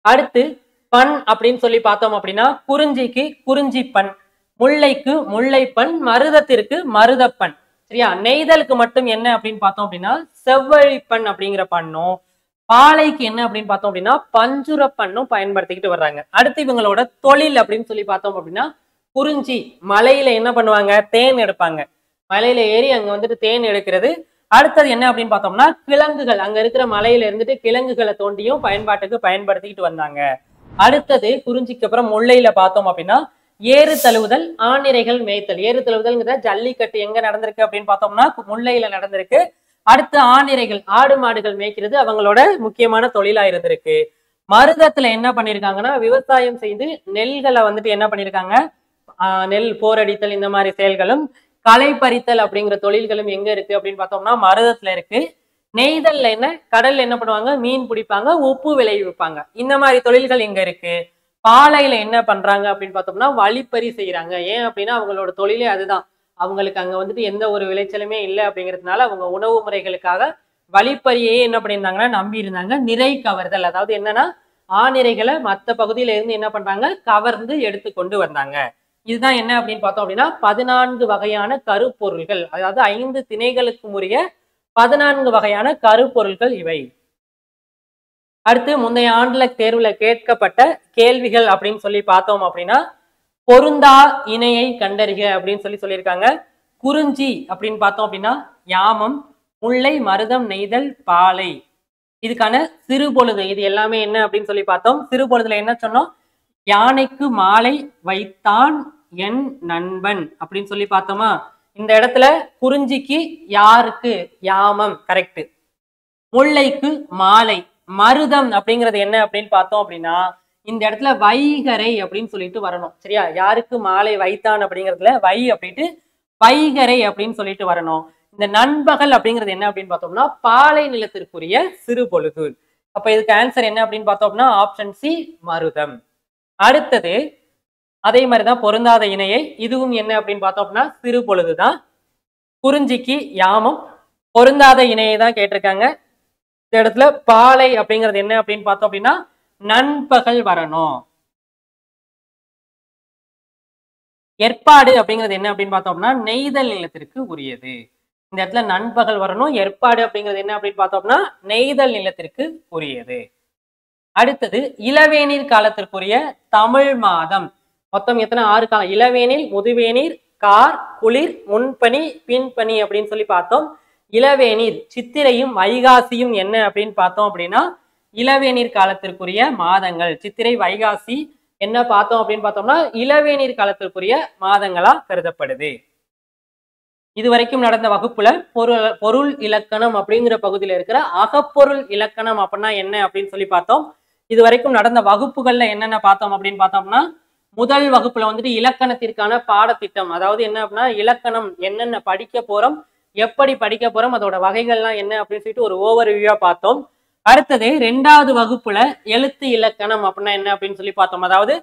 அடுத்து பண் அப்படின்னு சொல்லி பார்த்தோம் அப்படின்னா குறிஞ்சிக்கு குறிஞ்சி பண் முல்லைக்கு முல்லைப்பண் மருதத்திற்கு மருதப்பண் சரியா? நெய்தலுக்கு மட்டும் என்ன அப்படின்னு பார்த்தோம் அப்படின்னா செவ்வழிப்பண் அப்படிங்கிற பண்ணும். பாலைக்கு என்ன அப்படின்னு பார்த்தோம் அப்படின்னா பஞ்சுரப்பண்ணும் பயன்படுத்திக்கிட்டு வர்றாங்க. அடுத்து இவங்களோட தொழில் அப்படின்னு சொல்லி பார்த்தோம் அப்படின்னா குறிஞ்சி மலையில என்ன பண்ணுவாங்க? தேன் எடுப்பாங்க. மலையில ஏறி அங்க வந்துட்டு தேன் எடுக்கிறது. அடுத்தது என்ன அப்படின்னு பார்த்தோம்னா கிழங்குகள். அங்க இருக்கிற மலையில இருந்துட்டு கிழங்குகளை தோண்டியும் பயன்பாட்டுக்கு பயன்படுத்திக்கிட்டு வந்தாங்க. அடுத்தது குறிஞ்சிக்கு அப்புறம் முல்லையில பார்த்தோம் அப்படின்னா ஏறு தழுவுதல் ஆணிரைகள் மேய்த்தல். ஏறு தழுவுதல்ங்கிற ஜல்லிக்கட்டு எங்க நடந்திருக்கு அப்படின்னு பார்த்தோம்னா முல்லையில நடந்திருக்கு. அடுத்து ஆணிரைகள் ஆடு மாடுகள் மேய்க்கிறது அவங்களோட முக்கியமான தொழிலா இருந்திருக்கு. மருதத்துல என்ன பண்ணிருக்காங்கன்னா விவசாயம் செய்து நெல்களை வந்துட்டு என்ன பண்ணிருக்காங்க? ஆஹ் நெல் போரடித்தல் இந்த மாதிரி செயல்களும் களை பறித்தல் அப்படிங்கிற தொழில்களும் எங்க இருக்கு அப்படின்னு பார்த்தோம்னா மருதத்துல இருக்கு. நெய்தல்ல என்ன? கடல்ல என்ன பண்ணுவாங்க? மீன் பிடிப்பாங்க உப்பு விளைவிப்பாங்க இந்த மாதிரி தொழில்கள் எங்க இருக்கு? பாலையில என்ன பண்றாங்க அப்படின்னு பார்த்தோம்னா வழிப்பறி செய்யறாங்க ஏன் அப்படின்னா அவங்களோட தொழிலே அதுதான். அவங்களுக்கு அங்க வந்துட்டு எந்த ஒரு விளைச்சலுமே இல்லை அப்படிங்கிறதுனால அவங்க உணவு முறைகளுக்காக வழிப்பறியே என்ன பண்ணியிருந்தாங்கன்னா நம்பி இருந்தாங்க நிறை கவர்தல். அதாவது என்னன்னா ஆநிறைகளை மற்ற பகுதியில இருந்து என்ன பண்றாங்க? கவர்ந்து எடுத்து கொண்டு வந்தாங்க. இதுதான் என்ன அப்படின்னு பார்த்தோம் அப்படின்னா பதினான்கு வகையான கருப்பொருள்கள். அதாவது ஐந்து திணைகளுக்கு உரிய பதினான்கு வகையான கருப்பொருள்கள் இவை. அடுத்து முந்தைய ஆண்டுல தேர்வுல கேட்கப்பட்ட கேள்விகள் அப்படின்னு சொல்லி பார்த்தோம் அப்படின்னா பொருந்தா இணையை கண்டறிக அப்படின்னு சொல்லி சொல்லியிருக்காங்க. குறிஞ்சி அப்படின்னு பார்த்தோம் அப்படின்னா யாமம் முல்லை மருதம் நெய்தல் பாலை. இதுக்கான சிறுபொழுது இது எல்லாமே என்ன அப்படின்னு சொல்லி பார்த்தோம். சிறுபொழுதுல என்ன சொன்னோம்? யானைக்கு மாலை வைத்தான் என் நண்பன் அப்படின்னு சொல்லி பார்த்தோமா? இந்த இடத்துல குறிஞ்சிக்கு யாருக்கு? யாமம். கரெக்ட் முல்லைக்கு மாலை. மருதம் அப்படிங்கிறது என்ன அப்படின்னு பார்த்தோம் அப்படின்னா இந்த இடத்துல வைகரை அப்படின்னு சொல்லிட்டு வரணும். சரியா? யாருக்கு மாலை வைத்தான் அப்படிங்கிறதுல வை அப்படின்ட்டு வைகரை அப்படின்னு சொல்லிட்டு வரணும். இந்த நண்பகல் அப்படிங்கிறது என்ன அப்படின்னு பார்த்தோம்னா பாலை நிலத்திற்குரிய சிறு பொழுது. அப்ப இதுக்கு ஆன்சர் என்ன அப்படின்னு பார்த்தோம்னா ஆப்ஷன் சி மருதம். அடுத்தது அதே மாதிரிதான் பொருந்தாத இணையை இதுவும் என்ன அப்படின்னு பார்த்தோம் அப்படின்னா சிறு பொழுதுதான். குறிஞ்சிக்கு யாமம் பொருந்தாத இணையை தான் கேட்டிருக்காங்க. இந்த இடத்துல பாலை அப்படிங்கிறது என்ன அப்படின்னு பார்த்தோம் அப்படின்னா நண்பகல் வரணும். ஏற்பாடு அப்படிங்கிறது என்ன அப்படின்னு பார்த்தோம்னா நெய்தல் நிலத்திற்கு உரியது. இந்த இடத்துல நண்பகல் வரணும் ஏற்பாடு அப்படிங்கிறது என்ன அப்படின்னு பார்த்தோம்னா நெய்தல் நிலத்திற்கு உரியது. அடுத்தது இளவேநீர் காலத்திற்குரிய தமிழ் மாதம். மொத்தம் எத்தனை? ஆறு காலம் இளவேனில் முதுவேநீர் கார் குளிர் முன்பனி பின்பனி அப்படின்னு சொல்லி பார்த்தோம். இளவேநீர் சித்திரையும் வைகாசியும் என்ன அப்படின்னு பார்த்தோம் அப்படின்னா இளவேநீர் காலத்திற்குரிய மாதங்கள். சித்திரை வைகாசி என்ன பார்த்தோம் அப்படின்னு பார்த்தோம்னா இளவேநீர் காலத்திற்குரிய மாதங்களா கருதப்படுது. இதுவரைக்கும் நடந்த வகுப்புல பொருள் பொருள் இலக்கணம் அப்படிங்கிற பகுதியில இருக்கிற அகப்பொருள் இலக்கணம் அப்படின்னா என்ன அப்படின்னு சொல்லி பார்த்தோம். இது வரைக்கும் நடந்த வகுப்புகள்ல என்னென்ன பார்த்தோம் அப்படின்னு பார்த்தோம்னா முதல் வகுப்புல வந்துட்டு இலக்கணத்திற்கான பாடத்திட்டம். அதாவது என்ன அப்படின்னா இலக்கணம் என்னென்ன படிக்க போறோம் எப்படி படிக்க போறோம் அதோட வகைகள்லாம் என்ன அப்படின்னு சொல்லிட்டு ஒரு ஓவர் வியூவா பார்த்தோம். அடுத்தது ரெண்டாவது வகுப்புல எழுத்து இலக்கணம் அப்படின்னா என்ன அப்படின்னு சொல்லி பார்த்தோம். அதாவது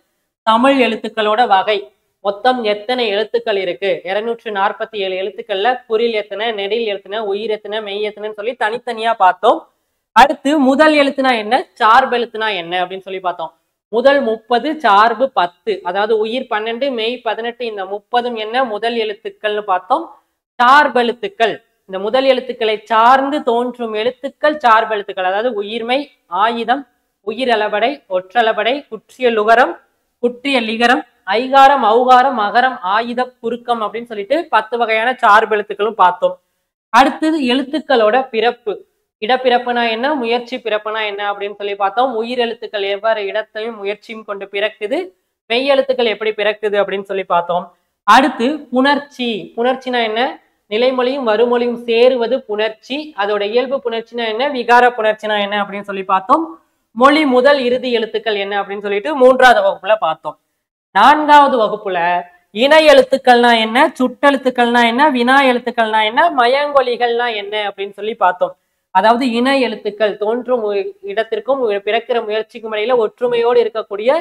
தமிழ் எழுத்துக்களோட வகை. மொத்தம் எத்தனை எழுத்துக்கள் இருக்கு? இருநூற்று நாற்பத்தி ஏழு எழுத்துக்கள்ல குறில் எத்தனை நெடில் எத்தனை உயிர் எத்தனை மெய் எத்தனைன்னு சொல்லி தனித்தனியா பார்த்தோம். அடுத்து முதல் எழுத்துனா என்ன சார்பு எழுத்துனா என்ன அப்படின்னு சொல்லி பார்த்தோம். முதல் முப்பது சார்பு பத்து. அதாவது உயிர் பன்னெண்டு மெய் பதினெட்டு இந்த முப்பதும் என்ன? முதல் எழுத்துக்கள்னு பார்த்தோம். சார்பெழுத்துக்கள் இந்த முதல் எழுத்துக்களை சார்ந்து தோன்றும் எழுத்துக்கள் சார்பெழுத்துக்கள் அதாவது உயிர்மை ஆயுதம் உயிரளபடை ஒற்றளபடை குற்றிய லுகரம் குற்றிய லிகரம் ஐகாரம் அவுகாரம் மகரம் ஆயுத குறுக்கம் அப்படின்னு சொல்லிட்டு பத்து வகையான சார்பெழுத்துக்களும் பார்த்தோம். அடுத்தது எழுத்துக்களோட பிறப்பு. இடப்பிறப்புனா என்ன முயற்சி பிறப்புனா என்ன அப்படின்னு சொல்லி பார்த்தோம். உயிர் எழுத்துக்கள் எவ்வாறு இடத்தையும் முயற்சியும் கொண்டு பிறக்குது மெய் எழுத்துக்கள் எப்படி பிறக்குது அப்படின்னு சொல்லி பார்த்தோம். அடுத்து புணர்ச்சி. புணர்ச்சினா என்ன? நிலைமொழியும் வறுமொழியும் சேருவது புணர்ச்சி. அதோட இயல்பு புணர்ச்சினா என்ன? விகார புணர்ச்சினா என்ன அப்படின்னு சொல்லி பார்த்தோம். மொழி முதல் இறுதி எழுத்துக்கள் என்ன அப்படின்னு சொல்லிட்டு மூன்றாவது வகுப்புல பார்த்தோம். நான்காவது வகுப்புல இணை எழுத்துக்கள்னா என்ன? சுட்டெழுத்துக்கள்னா என்ன? வினா எழுத்துக்கள்னா என்ன? மயங்கொலிகள்னா என்ன அப்படின்னு சொல்லி பார்த்தோம். அதாவது இன எழுத்துக்கள் தோன்றும் இடத்திற்கும் பிறக்கிற முயற்சிக்கும் இடையில ஒற்றுமையோடு இருக்கக்கூடிய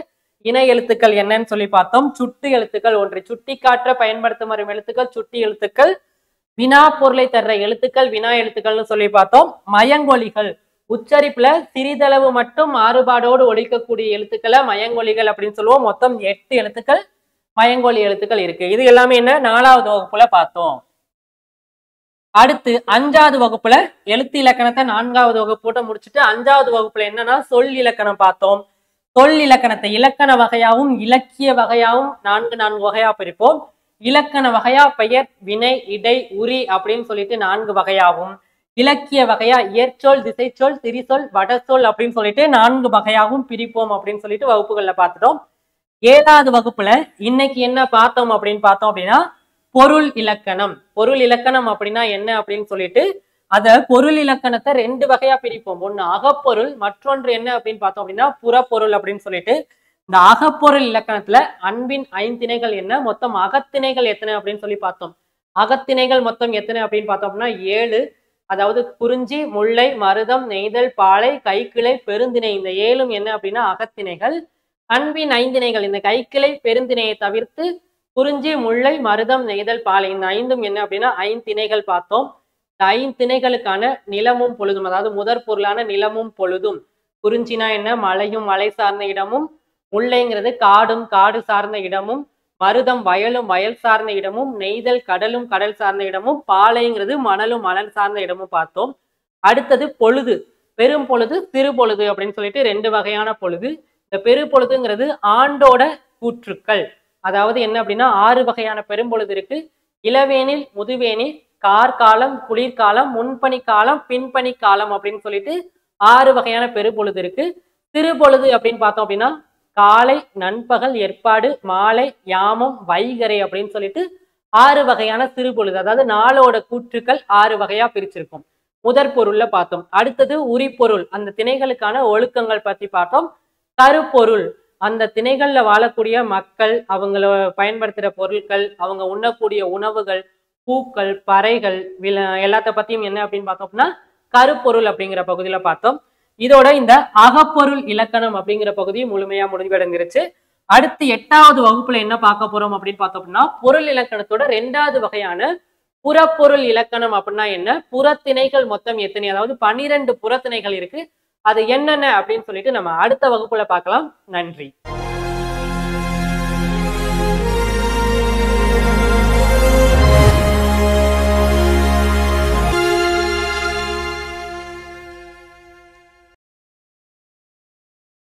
இன எழுத்துக்கள் என்னன்னு சொல்லி பார்த்தோம். சுட்டு எழுத்துக்கள் ஒன்று. சுட்டி காற்ற பயன்படுத்தும் வரும் எழுத்துக்கள் சுட்டி எழுத்துக்கள். வினா பொருளை தர்ற எழுத்துக்கள் வினா எழுத்துக்கள்னு சொல்லி பார்த்தோம். மயங்கொலிகள். உச்சரிப்புல சிறிதளவு மட்டும் மாறுபாடோடு ஒழிக்கக்கூடிய எழுத்துக்களை மயங்கொலிகள் அப்படின்னு சொல்லுவோம். மொத்தம் எட்டு எழுத்துக்கள் மயங்கொலி எழுத்துக்கள் இருக்கு. இது எல்லாமே என்ன? நாலாவது வகுப்புல பார்த்தோம். அடுத்து அஞ்சாவது வகுப்புல எழுத்து இலக்கணத்தை நான்காவது வகுப்போட்ட முடிச்சுட்டு அஞ்சாவது வகுப்புல என்னன்னா சொல் இலக்கணம் பார்த்தோம். சொல் இலக்கணத்தை இலக்கண வகையாகவும் இலக்கிய வகையாவும் நான்கு நான்கு வகையா பிரிப்போம். இலக்கண வகையா பெயர் வினை இடை உரி அப்படின்னு சொல்லிட்டு நான்கு வகையாகவும் இலக்கிய வகையா இயற்சொல் திசைச்சொல் திரிசொல் வடசொல் அப்படின்னு சொல்லிட்டு நான்கு வகையாகவும் பிரிப்போம் அப்படின்னு சொல்லிட்டு வகுப்புகள்ல பார்த்துட்டோம். ஏழாவது வகுப்புல இன்னைக்கு என்ன பார்த்தோம் அப்படின்னு பார்த்தோம் அப்படின்னா பொருள் இலக்கணம். பொருள் இலக்கணம் அப்படின்னா என்ன அப்படின்னு சொல்லிட்டு அத பொருள் இலக்கணத்தை ரெண்டு வகையா பிரிப்போம். ஒண்ணு அகப்பொருள் மற்றொன்று என்ன அப்படின்னு பார்த்தோம் அப்படின்னா புறப்பொருள் அப்படின்னு சொல்லிட்டு. இந்த அகப்பொருள் இலக்கணத்துல அன்பின் ஐந்திணைகள் என்ன? மொத்தம் அகத்திணைகள் எத்தனை அப்படின்னு சொல்லி பார்த்தோம். அகத்திணைகள் மொத்தம் எத்தனை அப்படின்னு பார்த்தோம் அப்படின்னா ஏழு. அதாவது குறிஞ்சி முல்லை மருதம் நெய்தல் பாலை கைக்கிளை பெருந்திணை. இந்த ஏழும் என்ன அப்படின்னா அகத்திணைகள். அன்பின் ஐந்திணைகள். இந்த கைக்கிளை பெருந்திணையை தவிர்த்து குறிஞ்சி முல்லை மருதம் நெய்தல் பாலை. இந்த ஐந்தும் என்ன அப்படின்னா ஐந்திணைகள் பார்த்தோம். இந்த ஐந்திணைகளுக்கான நிலமும் பொழுதும் அதாவது முதற் பொருளான நிலமும் பொழுதும் குறிஞ்சினா என்ன? மலையும் மலை சார்ந்த இடமும் முல்லைங்கிறது காடும் காடு சார்ந்த இடமும் மருதம் வயலும் வயல் சார்ந்த இடமும் நெய்தல் கடலும் கடல் சார்ந்த இடமும் பாலைங்கிறது மணலும் மணல் சார்ந்த இடமும் பார்த்தோம். அடுத்தது பொழுது. பெரும் பொழுது சிறு பொழுது அப்படின்னு சொல்லிட்டு ரெண்டு வகையான பொழுது. இந்த பெரு பொழுதுங்கிறது ஆண்டோட கூற்றுக்கள். அதாவது என்ன அப்படின்னா ஆறு வகையான பெரும்பொழுது இருக்கு. இளவேனில் முதுவேனில் கார்காலம் குளிர்காலம் முன்பனி காலம் பின்பனி காலம் அப்படின்னு சொல்லிட்டு ஆறு வகையான பெரும்பொழுது இருக்கு. சிறுபொழுது அப்படின்னு பார்த்தோம் அப்படின்னா காலை நண்பகல் ஏற்பாடு மாலை யாமம் வைகரை அப்படின்னு சொல்லிட்டு ஆறு வகையான சிறுபொழுது அதாவது நாளோட கூற்றுக்கள் ஆறு வகையா பிரிச்சிருக்கும். முதற் பொருள்ல பார்த்தோம். அடுத்தது உரிப்பொருள் அந்த திணைகளுக்கான ஒழுக்கங்கள் பத்தி பார்த்தோம். கருப்பொருள் அந்த திணைகள்ல வாழக்கூடிய மக்கள் அவங்கள பயன்படுத்துற பொருட்கள் அவங்க உண்ணக்கூடிய உணவுகள் பூக்கள் பறைகள் வில எல்லாத்த பத்தியும் என்ன அப்படின்னு பார்த்தோம் அப்படின்னா கருப்பொருள் அப்படிங்கிற பகுதியில பார்த்தோம். இதோட இந்த அகப்பொருள் இலக்கணம் அப்படிங்கிற பகுதியும் முழுமையா முடிவடைஞ்சிருச்சு. அடுத்து எட்டாவது வகுப்புல என்ன பார்க்க போறோம் அப்படின்னு பார்த்தோம் அப்படின்னா பொருள் இலக்கணத்தோட ரெண்டாவது வகையான புறப்பொருள் இலக்கணம் அப்படின்னா என்ன? புறத்திணைகள் மொத்தம் எத்தனை? அதாவது பனிரெண்டு புறத்திணைகள் இருக்கு. அது என்னென்ன அப்படின்னு சொல்லிட்டு நம்ம அடுத்த வகுப்புல பார்க்கலாம். நன்றி.